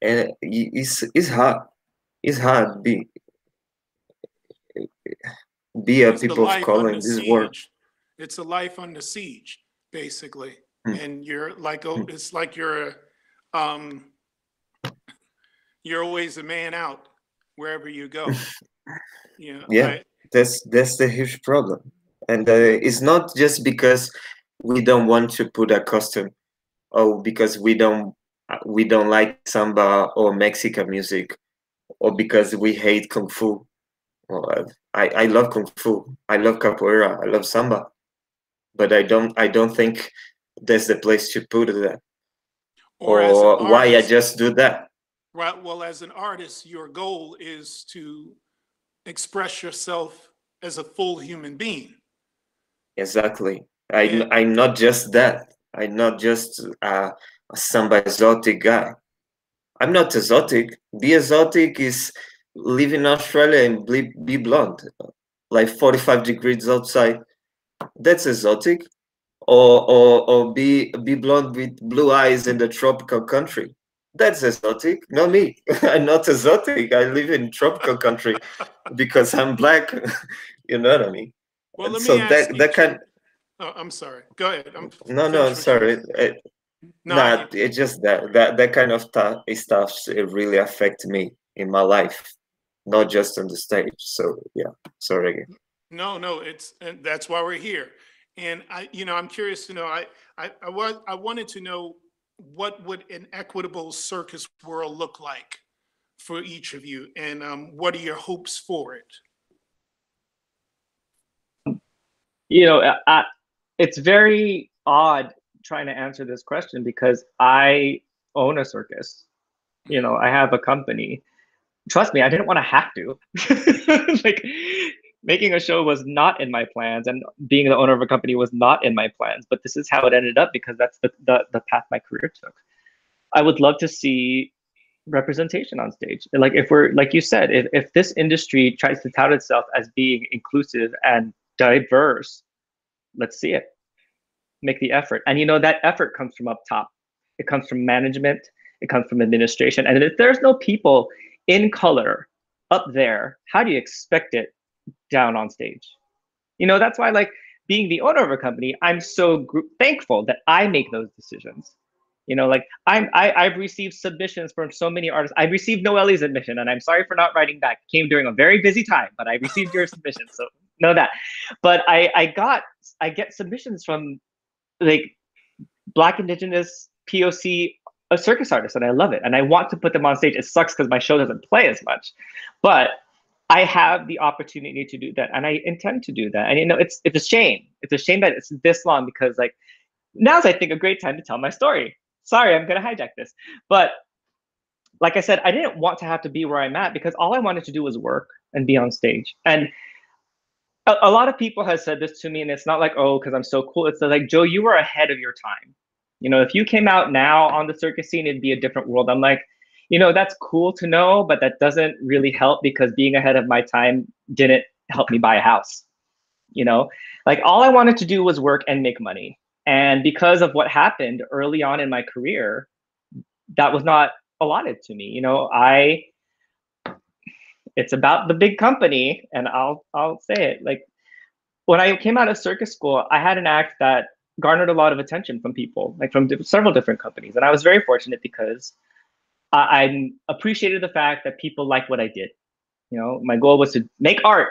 D: And it's it's hard. It's hard be be a
A: It's
D: people of color in this world.
A: It's a life under siege, basically.
D: Mm.
A: And you're like, oh,
D: Mm.
A: it's like you're, um, you're always a man out wherever you go. *laughs* You know,
D: Yeah. That's that's the huge problem and uh, it's not just because we don't want to put a costume or because we don't uh, we don't like samba or mexican music or because we hate kung fu Well, I, I love kung fu. I love capoeira. I love samba, but I don't I don't think that's the place to put that or,
A: as an
D: why I just do that.
A: Right. Well, as an artist, your goal is to express yourself as a full human being.
D: Exactly. I. I'm not just that. I'm not just uh, a samba exotic guy. I'm not exotic. Be exotic is live in Australia and be, be blonde, like 45 degrees outside. That's exotic. Or, or or be be blonde with blue eyes in the tropical country. That's exotic. Not me. *laughs* I'm not exotic. I live in tropical country because I'm black. *laughs* you know what I mean?
A: Well, let
D: so
A: me ask
D: that
A: you,
D: that kind.
A: Oh, I'm sorry. Go ahead. I'm
D: No, no,
A: what
D: sorry. It,
A: No,
D: nah, it's just that that that kind of stuff it really affect me in my life, not just on the stage. So yeah, sorry again.
A: No, no, it's, and that's why we're here. And I, you know, I'm curious to know, I, I, I was, I wanted to know what would an equitable circus world look like for each of you? And um, what are your hopes for it?
C: you know, I, it's very odd trying to answer this question because I own a circus. You know, I have a company. Trust me, I didn't want to have to. *laughs* like making a show was not in my plans and being the owner of a company was not in my plans, but this is how it ended up because that's the, the, the path my career took. I would love to see representation on stage. Like if we're like you said, if, if this industry tries to tout itself as being inclusive and diverse, let's see it. Make the effort. And you know, that effort comes from up top. It comes from management, it comes from administration. And if there's no people in color up there, how do you expect it down on stage? You know, that's why like being the owner of a company, I'm so gr- thankful that I make those decisions. You know, like I'm I, I've received submissions from so many artists. I've received Noelle's admission, and I'm sorry for not writing back. It came during a very busy time, but I received your submission, so know that. But I I got I get submissions from like Black, Indigenous, POC, a circus artist, and I love it, and I want to put them on stage. It sucks because my show doesn't play as much, but I have the opportunity to do that, and I intend to do that. And you know, it's it's a shame. It's a shame that it's this long because like now's I think a great time to tell my story. Sorry, I'm gonna hijack this, but like I said, I didn't want to have to be where I'm at because all I wanted to do was work and be on stage. And a, a lot of people have said this to me, and it's not like oh, because I'm so cool. It's like Joe, you were ahead of your time. You know, if you came out now on the circus scene, it'd be a different world. I'm like, you know, that's cool to know, but that doesn't really help because being ahead of my time didn't help me buy a house. You know, like all I wanted to do was work and make money. And because of what happened early on in my career, that was not allotted to me. You know, I it's about the big company and I'll I'll say it. Like when I came out of circus school, I had an act that garnered a lot of attention from people, like from several different companies. And I was very fortunate because I, I appreciated the fact that people liked what I did. You know, my goal was to make art,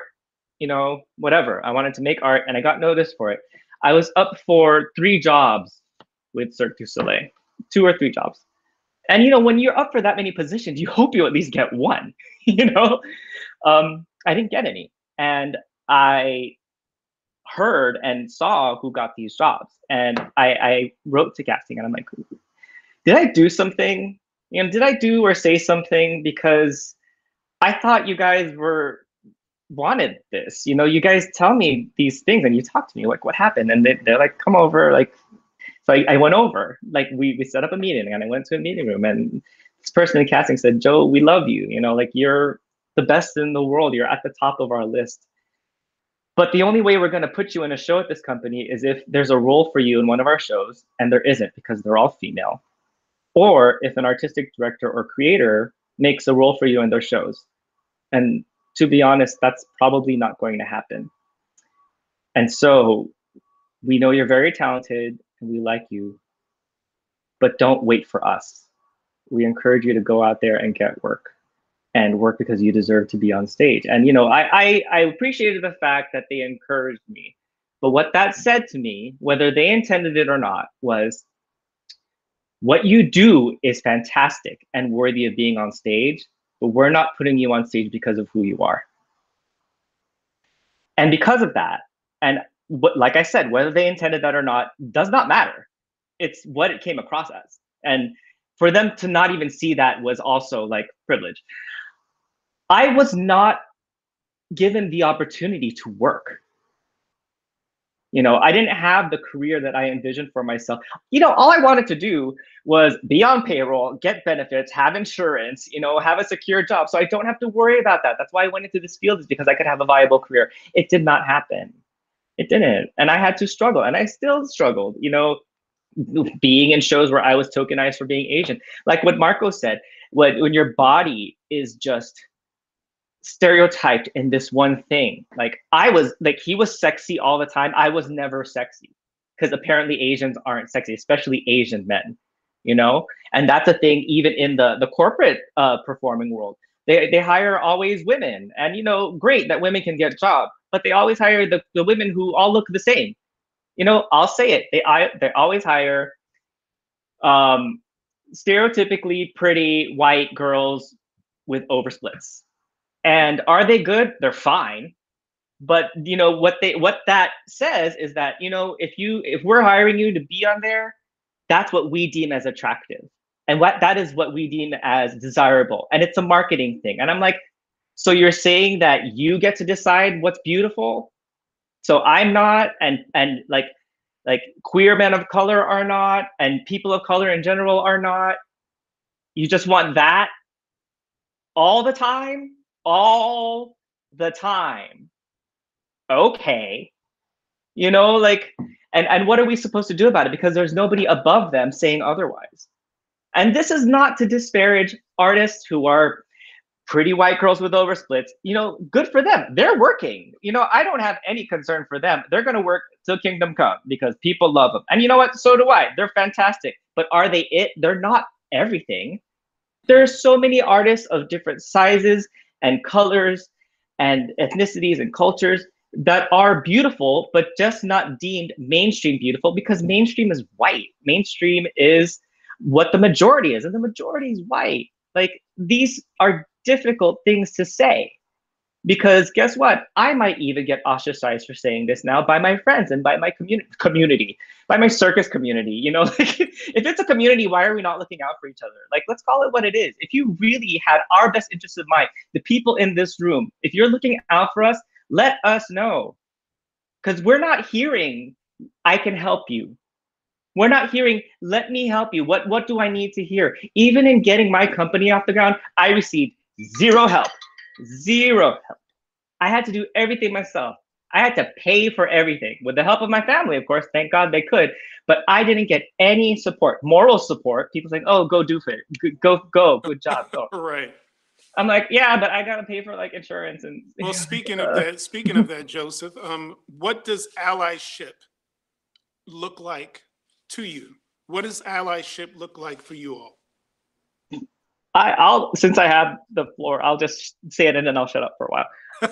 C: you know, whatever. I wanted to make art and I got noticed for it. I was up for three jobs with Cirque du Soleil, two or three jobs. And you know, when you're up for that many positions, you hope you at least get one. *laughs* you know, um, I didn't get any, and I heard and saw who got these jobs, and I, I wrote to casting, and I'm like, did I do something? You know, did I do or say something because I thought you guys were wanted this. You know, you guys tell me these things and you talk to me like, what happened? And they, they're like, come over. Like, so I, I went over. Like, we we set up a meeting and I went to a meeting room and this person in casting said, Joe, we love you. You know, like you're the best in the world. You're at the top of our list. But the only way we're going to put you in a show at this company is if there's a role for you in one of our shows, and there isn't because they're all female. Or if an artistic director or creator makes a role for you in their shows. And to be honest, that's probably not going to happen. And so we know you're very talented and we like you, but don't wait for us. We encourage you to go out there and get work and work because you deserve to be on stage. And you know, I, I I appreciated the fact that they encouraged me. But what that said to me, whether they intended it or not, was what you do is fantastic and worthy of being on stage, but we're not putting you on stage because of who you are. And because of that, and what, like I said, whether they intended that or not does not matter. It's what it came across as. And for them to not even see that was also like privilege. I was not given the opportunity to work. You know, I didn't have the career that I envisioned for myself. You know, all I wanted to do was be on payroll, get benefits, have insurance, you know, have a secure job. So I don't have to worry about that. That's why I went into this field is because I could have a viable career. It did not happen. It didn't. And I had to struggle and I still struggled, you know, being in shows where I was tokenized for being Asian. Like what Marco said, when, when your body is just stereotyped in this one thing. Like I was like he was sexy all the time. I was never sexy because apparently Asians aren't sexy, especially Asian men. You know, and that's a thing even in the the corporate uh, performing world. They they hire always women, and you know, great that women can get jobs, but they always hire the, the women who all look the same. You know, I'll say it. They I they always hire um stereotypically pretty white girls with oversplits and are they good? They're fine. But you know what they what that says is that you know if you if we're hiring you to be on there, that's what we deem as attractive. And what that is what we deem as desirable. And it's a marketing thing. And I'm like, so you're saying that you get to decide what's beautiful? So I'm not and and like like queer men of color are not and people of color in general are not. You just want that all the time? All the time. Okay. You know, like, and, and what are we supposed to do about it? Because there's nobody above them saying otherwise. And this is not to disparage artists who are pretty white girls with oversplits. You know, good for them. They're working. You know, I don't have any concern for them. They're going to work till kingdom come because people love them. And you know what? So do I. They're fantastic. But are they it? They're not everything. There are so many artists of different sizes and colors and ethnicities and cultures that are beautiful, but just not deemed mainstream beautiful because mainstream is white. Mainstream is what the majority is, and the majority is white. Like these are difficult things to say because guess what? I might even get ostracized for saying this now by my friends and by my community, community, by my circus community. You know, *laughs* like if it's a community, why are we not looking out for each other? Like, let's call it what it is. If you really had our best interests in mind, the people in this room, if you're looking out for us, let us know, because we're not hearing. I can help you. We're not hearing, let me help you. What, what do I need to hear? Even in getting my company off the ground, I received zero help Zero help. I had to do everything myself. I had to pay for everything with the help of my family, of course. Thank God they could, but I didn't get any support, moral support. People saying, "Oh, go do it, go, go, good job, go." *laughs*
A: right.
C: I'm like, yeah, but I gotta pay for like insurance and. *laughs*
A: Well, speaking of that, speaking of *laughs* that, Joseph, um, what does allyship look like to you? What does allyship look like for you all?
C: I, I'll since I have the floor, I'll just say it and then I'll shut up for a while. *laughs*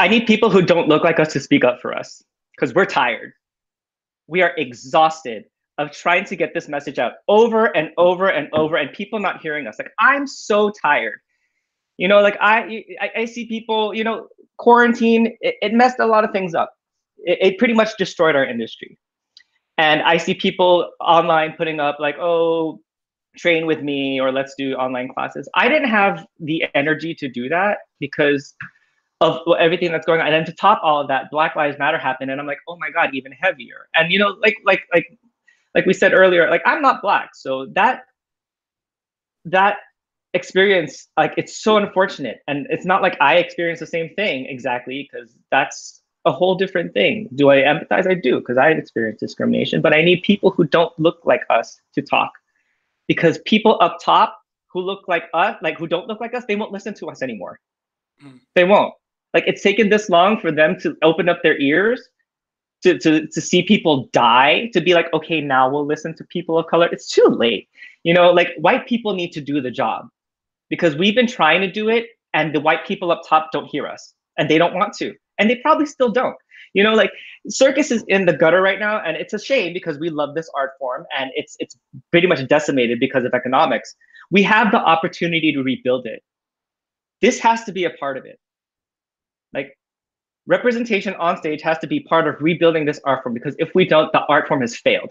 C: I need people who don't look like us to speak up for us because we're tired. We are exhausted of trying to get this message out over and over and over and people not hearing us. Like I'm so tired. You know, like I I, I see people, you know, quarantine, it, it, messed a lot of things up. It, it pretty much destroyed our industry. And I see people online putting up like, oh, train with me or let's do online classes. I didn't have the energy to do that because of everything that's going on. And then to top all of that, Black Lives Matter happened, and I'm like, oh my god, even heavier. And you know, like like like like we said earlier, like I'm not black, so that that experience, like it's so unfortunate, and it's not like I experienced the same thing exactly because that's a whole different thing. Do I empathize? I do because I have experienced discrimination, but I need people who don't look like us to talk because people up top who look like us, like who don't look like us, they won't listen to us anymore. Mm. They won't. Like it's taken this long for them to open up their ears to, to, to see people die, to be like, okay, now we'll listen to people of color. It's too late. You know, like white people need to do the job because we've been trying to do it and the white people up top don't hear us and they don't want to. And they probably still don't. You know, like circus is in the gutter right now, and it's a shame because we love this art form, and it's it's pretty much decimated because of economics. We have the opportunity to rebuild it. This has to be a part of it. Like representation on stage has to be part of rebuilding this art form because if we don't, the art form has failed.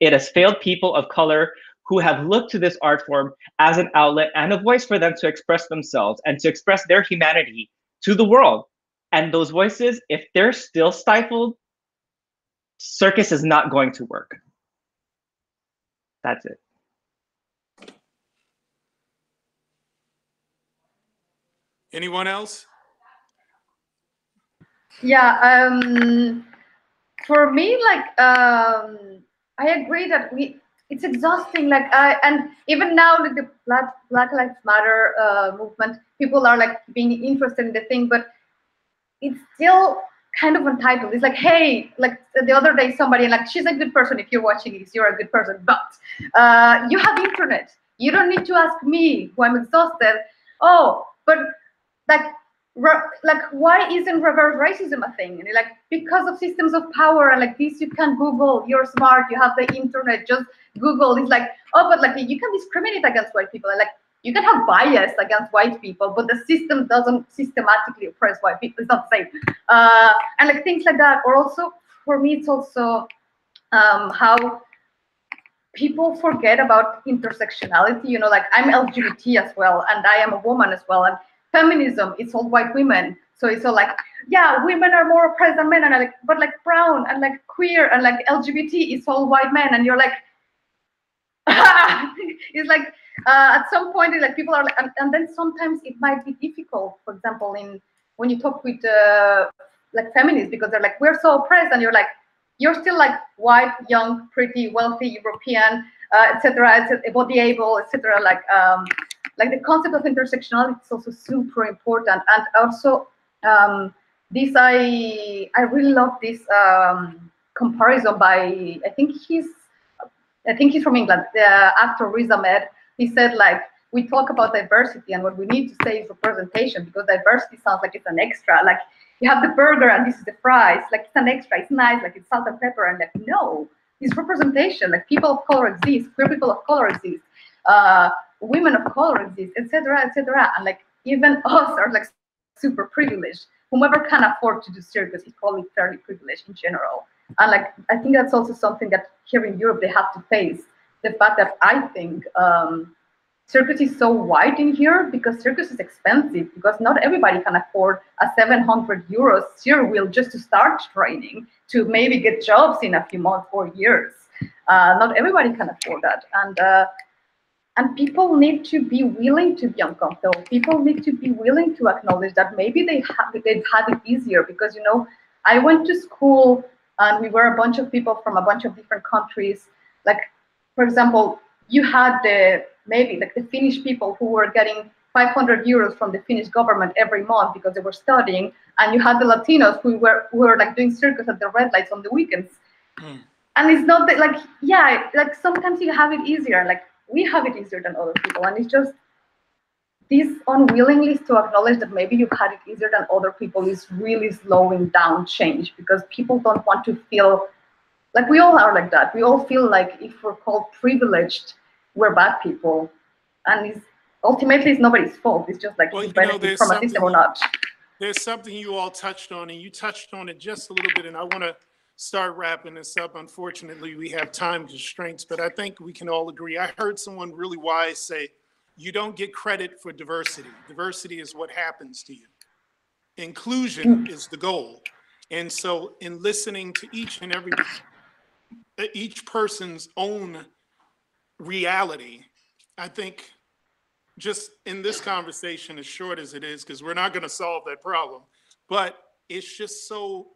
C: It has failed people of color who have looked to this art form as an outlet and a voice for them to express themselves and to express their humanity to the world. And those voices, if they're still stifled, circus is not going to work. That's it.
A: Anyone else?
E: Yeah, um, for me, like, um, I agree that we, it's exhausting. Like, I, and even now, like the Black, Black Lives Matter uh, movement, people are like being interested in the thing, but it's still kind of untitled. It's like, hey, like the other day, somebody like, she's a good person. If you're watching this, you're a good person, but uh, you have internet. You don't need to ask me who I'm exhausted. Oh, but like like why isn't reverse racism a thing and like because of systems of power and like this you can google you're smart you have the internet just google it's like oh but like you can discriminate against white people and like you can have bias against white people but the system doesn't systematically oppress white people. It's not the same. Uh, and like things like that or also for me it's also um, how people forget about intersectionality you know like i'm lgbt as well and i am a woman as well and feminism it's all white women. So it's all like yeah women are more oppressed than men and like but like brown and like queer and like lgbt it's all white men and you're like *laughs* it's like uh, at some point like people are like and, and, then sometimes it might be difficult for example in when you talk with uh, like feminists because they're like we're so oppressed and you're like you're still like white young pretty wealthy european uh, etc et body able etc like um like the concept of intersectionality is also super important. And also um, this i i really love this um, comparison by i think he's i think he's from england the actor riz ahmed he said like we talk about diversity and what we need to say is representation because diversity sounds like it's an extra like you have the burger and this is the fries like it's an extra it's nice like it's salt and pepper and like no it's representation like people of color exist queer people of color exist uh, women of color exist, etc., etc. And like even us are like super privileged. Whomever can afford to do circus is probably fairly privileged in general. And like I think that's also something that here in Europe they have to face the fact that I think um, circus is so wide in here because circus is expensive because not everybody can afford a 700 euros Cyr wheel just to start training to maybe get jobs in a few months or years. Uh, not everybody can afford that. And uh, and people need to be willing to be uncomfortable people need to be willing to acknowledge that maybe they they've had it easier because you know i went to school and we were a bunch of people from a bunch of different countries like for example you had the maybe like the finnish people who were getting 500 euros from the finnish government every month because they were studying and you had the latinos who were who were like doing circus at the red lights on the weekends mm. and it's not that like yeah like sometimes you have it easier like we have it easier than other people and it's just this unwillingness to acknowledge that maybe you've had it easier than other people is really slowing down change because people don't want to feel like we all are like that we all feel like if we're called privileged we're bad people and it's ultimately it's nobody's fault it's just like
A: well,
E: you benefit from a system or not
A: there's something you all touched on and you touched on it just a little bit and i want to start wrapping this up. Unfortunately, we have time constraints, but I think we can all agree. I heard someone really wise say, you don't get credit for diversity. Diversity is what happens to you. Inclusion mm. is the goal. And so in listening to each and every, each person's own reality, I think just in this conversation, as short as it is, because we're not going to solve that problem, but it's just so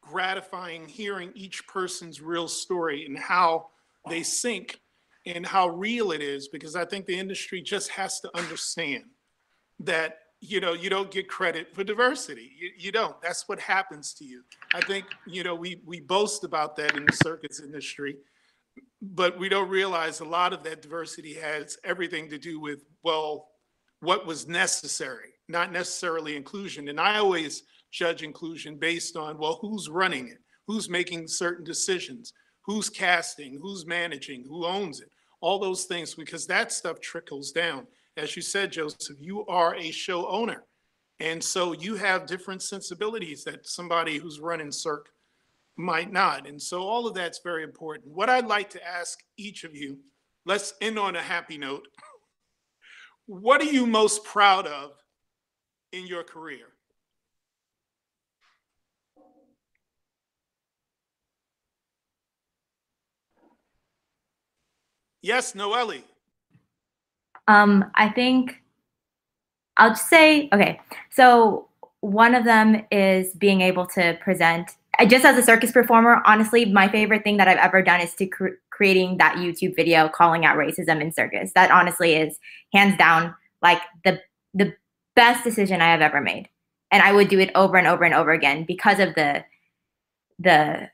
A: gratifying hearing each person's real story and how they think and how real it is because I think the industry just has to understand that you know you don't get credit for diversity you, you don't that's what happens to you i think you know we we boast about that in the circus industry but we don't realize a lot of that diversity has everything to do with well what was necessary not necessarily inclusion and i always judge inclusion based on, well, who's running it? Who's making certain decisions? Who's casting? Who's managing? Who owns it? All those things, because that stuff trickles down. As you said, Joseph, you are a show owner. And so you have different sensibilities that somebody who's running Cirque might not. And so all of that's very important. What I'd like to ask each of you, let's end on a happy note. *laughs* What are you most proud of in your career? Yes, Noelle.
B: Um, I think I'll just say, okay, so one of them is being able to present. I- Just as a circus performer, honestly, my favorite thing that I've ever done is to cr- creating that YouTube video calling out racism in circus. That honestly is hands down like the the best decision I have ever made, and I would do it over and over and over again because of the the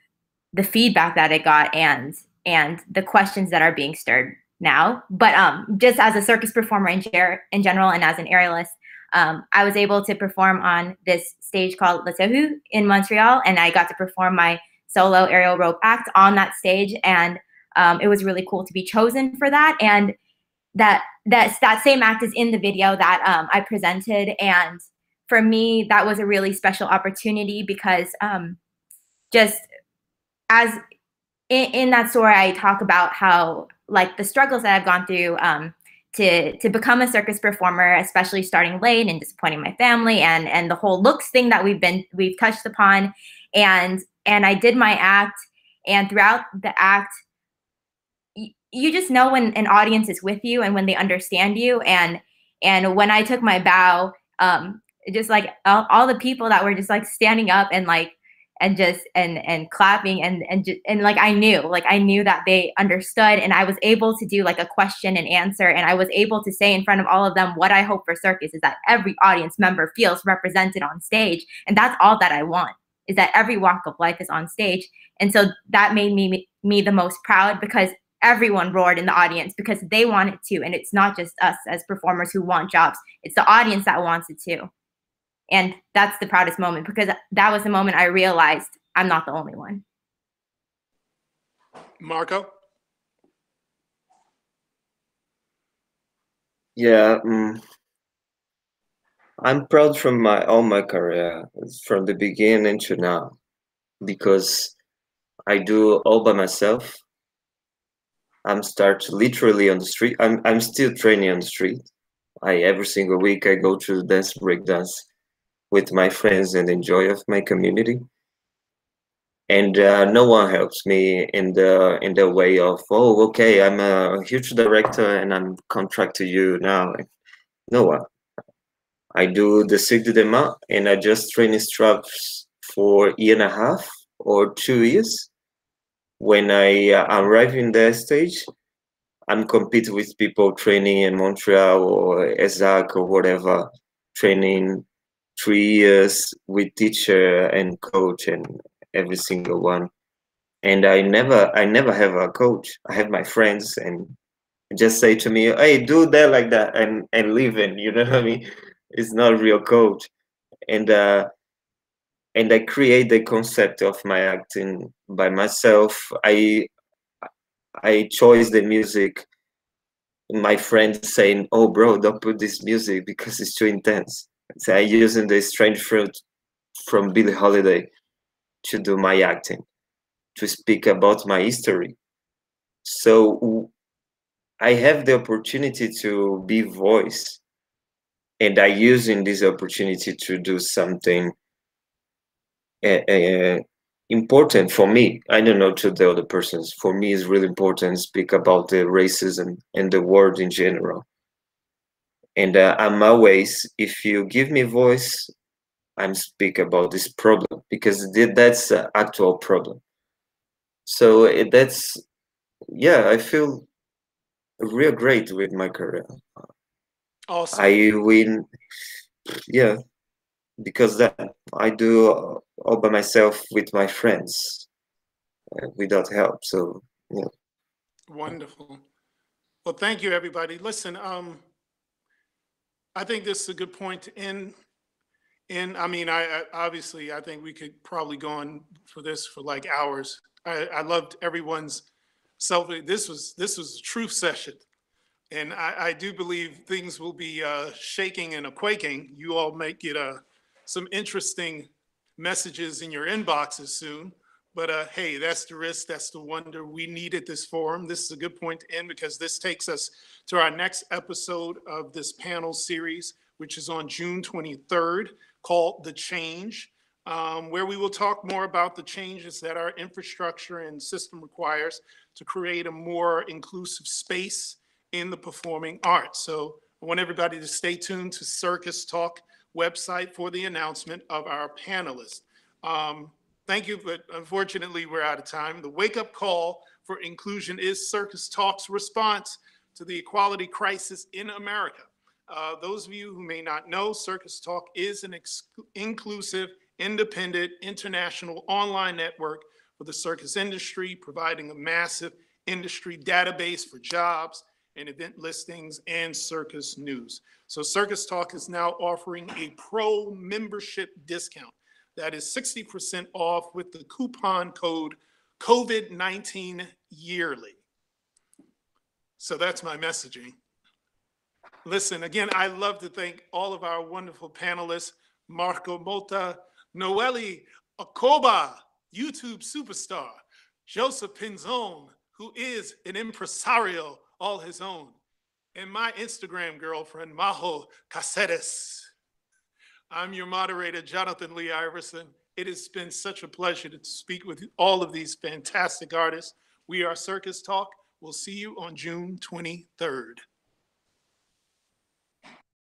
B: the feedback that it got and and the questions that are being stirred now. But um, just as a circus performer in, in general and as an aerialist, um, I was able to perform on this stage called Le TOHU in Montreal, and I got to perform my solo aerial rope act on that stage, and um, it was really cool to be chosen for that. And that that that same act is in the video that um, I presented, and for me, that was a really special opportunity because um, just as in, in that story, I talk about how like the struggles that I've gone through um, to to become a circus performer, especially starting late and disappointing my family, and and the whole looks thing that we've been we've touched upon, and and I did my act, and throughout the act, y- you just know when an audience is with you and when they understand you, and and when I took my bow, um, just like all, all the people that were just like standing up and like and just and and clapping and and ju- and like I knew like I knew that they understood and I was able to do like a question and answer and I was able to say in front of all of them what I hope for circus is that every audience member feels represented on stage and that's all that I want is that every walk of life is on stage. And so that made me me the most proud because everyone roared in the audience because they want it too and it's not just us as performers who want jobs it's the audience that wants it too and that's the proudest moment because that was the moment I realized I'm not the only one.
A: Marco?
D: Yeah, mm, I'm proud from my all my career, from the beginning to now, because I do all by myself. I'm start literally on the street. I'm I'm still training on the street. I every single week I go to dance break dance with my friends and enjoy of my community. And uh, no one helps me in the in the way of oh okay I'm a huge director and I'm contract to you now. No one. I do the Cirque de and I just train straps for year and a half or two years. When I uh, arrive in the stage, I'm competing with people training in Montreal or ESAC or whatever, training three years with teacher and coach and every single one. And I never, I never have a coach. I have my friends and just say to me, "Hey, do that like that," and and leave it. *laughs* You know what I mean? It's not a real coach. And uh, and I create the concept of my acting by myself. I I choose the music. My friend saying, "Oh, bro, don't put this music because it's too intense." So I using the Strange Fruit from Billie Holiday to do my acting, to speak about my history. So I have the opportunity to be voice, and I using this opportunity to do something uh, important for me. I don't know to the other persons. For me, it's really important to speak about the racism and the world in general. And uh, I'm always, if you give me voice, I'm speak about this problem because th- that's the actual problem. So it, that's, yeah, I feel real great with my career.
A: Awesome.
D: I win, yeah, because that I do all by myself with my friends uh, without help. So yeah.
A: Wonderful. Well, thank you, everybody. Listen, um, I think this is a good point to end. And I mean, I, I obviously, I think we could probably go on for this for like hours. I, I loved everyone's self. This was this was a truth session. And I, I do believe things will be uh, shaking and a quaking. You all might get uh, some interesting messages in your inboxes soon. But uh, hey, that's the risk, that's the wonder. We needed this forum. This is a good point to end because this takes us to our next episode of this panel series, which is on June 23rd, called The Change, um, where we will talk more about the changes that our infrastructure and system requires to create a more inclusive space in the performing arts. So I want everybody to stay tuned to Circus Talk website for the announcement of our panelists. Um, Thank you, but unfortunately, we're out of time. The wake-up call for inclusion is Circus Talk's response to the equality crisis in America. Uh, Those of you who may not know, Circus Talk is an inclusive, independent, international online network for the circus industry, providing a massive industry database for jobs and event listings and circus news. So Circus Talk is now offering a pro membership discount that is 60% off with the coupon code COVID-19 yearly. So that's my messaging. Listen, again, I love to thank all of our wonderful panelists, Marco Motta, Noeli Acoba, YouTube superstar, Joseph Pinzon, who is an impresario all his own, and my Instagram girlfriend, Majo Cazares. I'm your moderator, Johnathan Lee Iverson. It has been such a pleasure to speak with all of these fantastic artists. We are Circus Talk. We'll see you on June 23rd.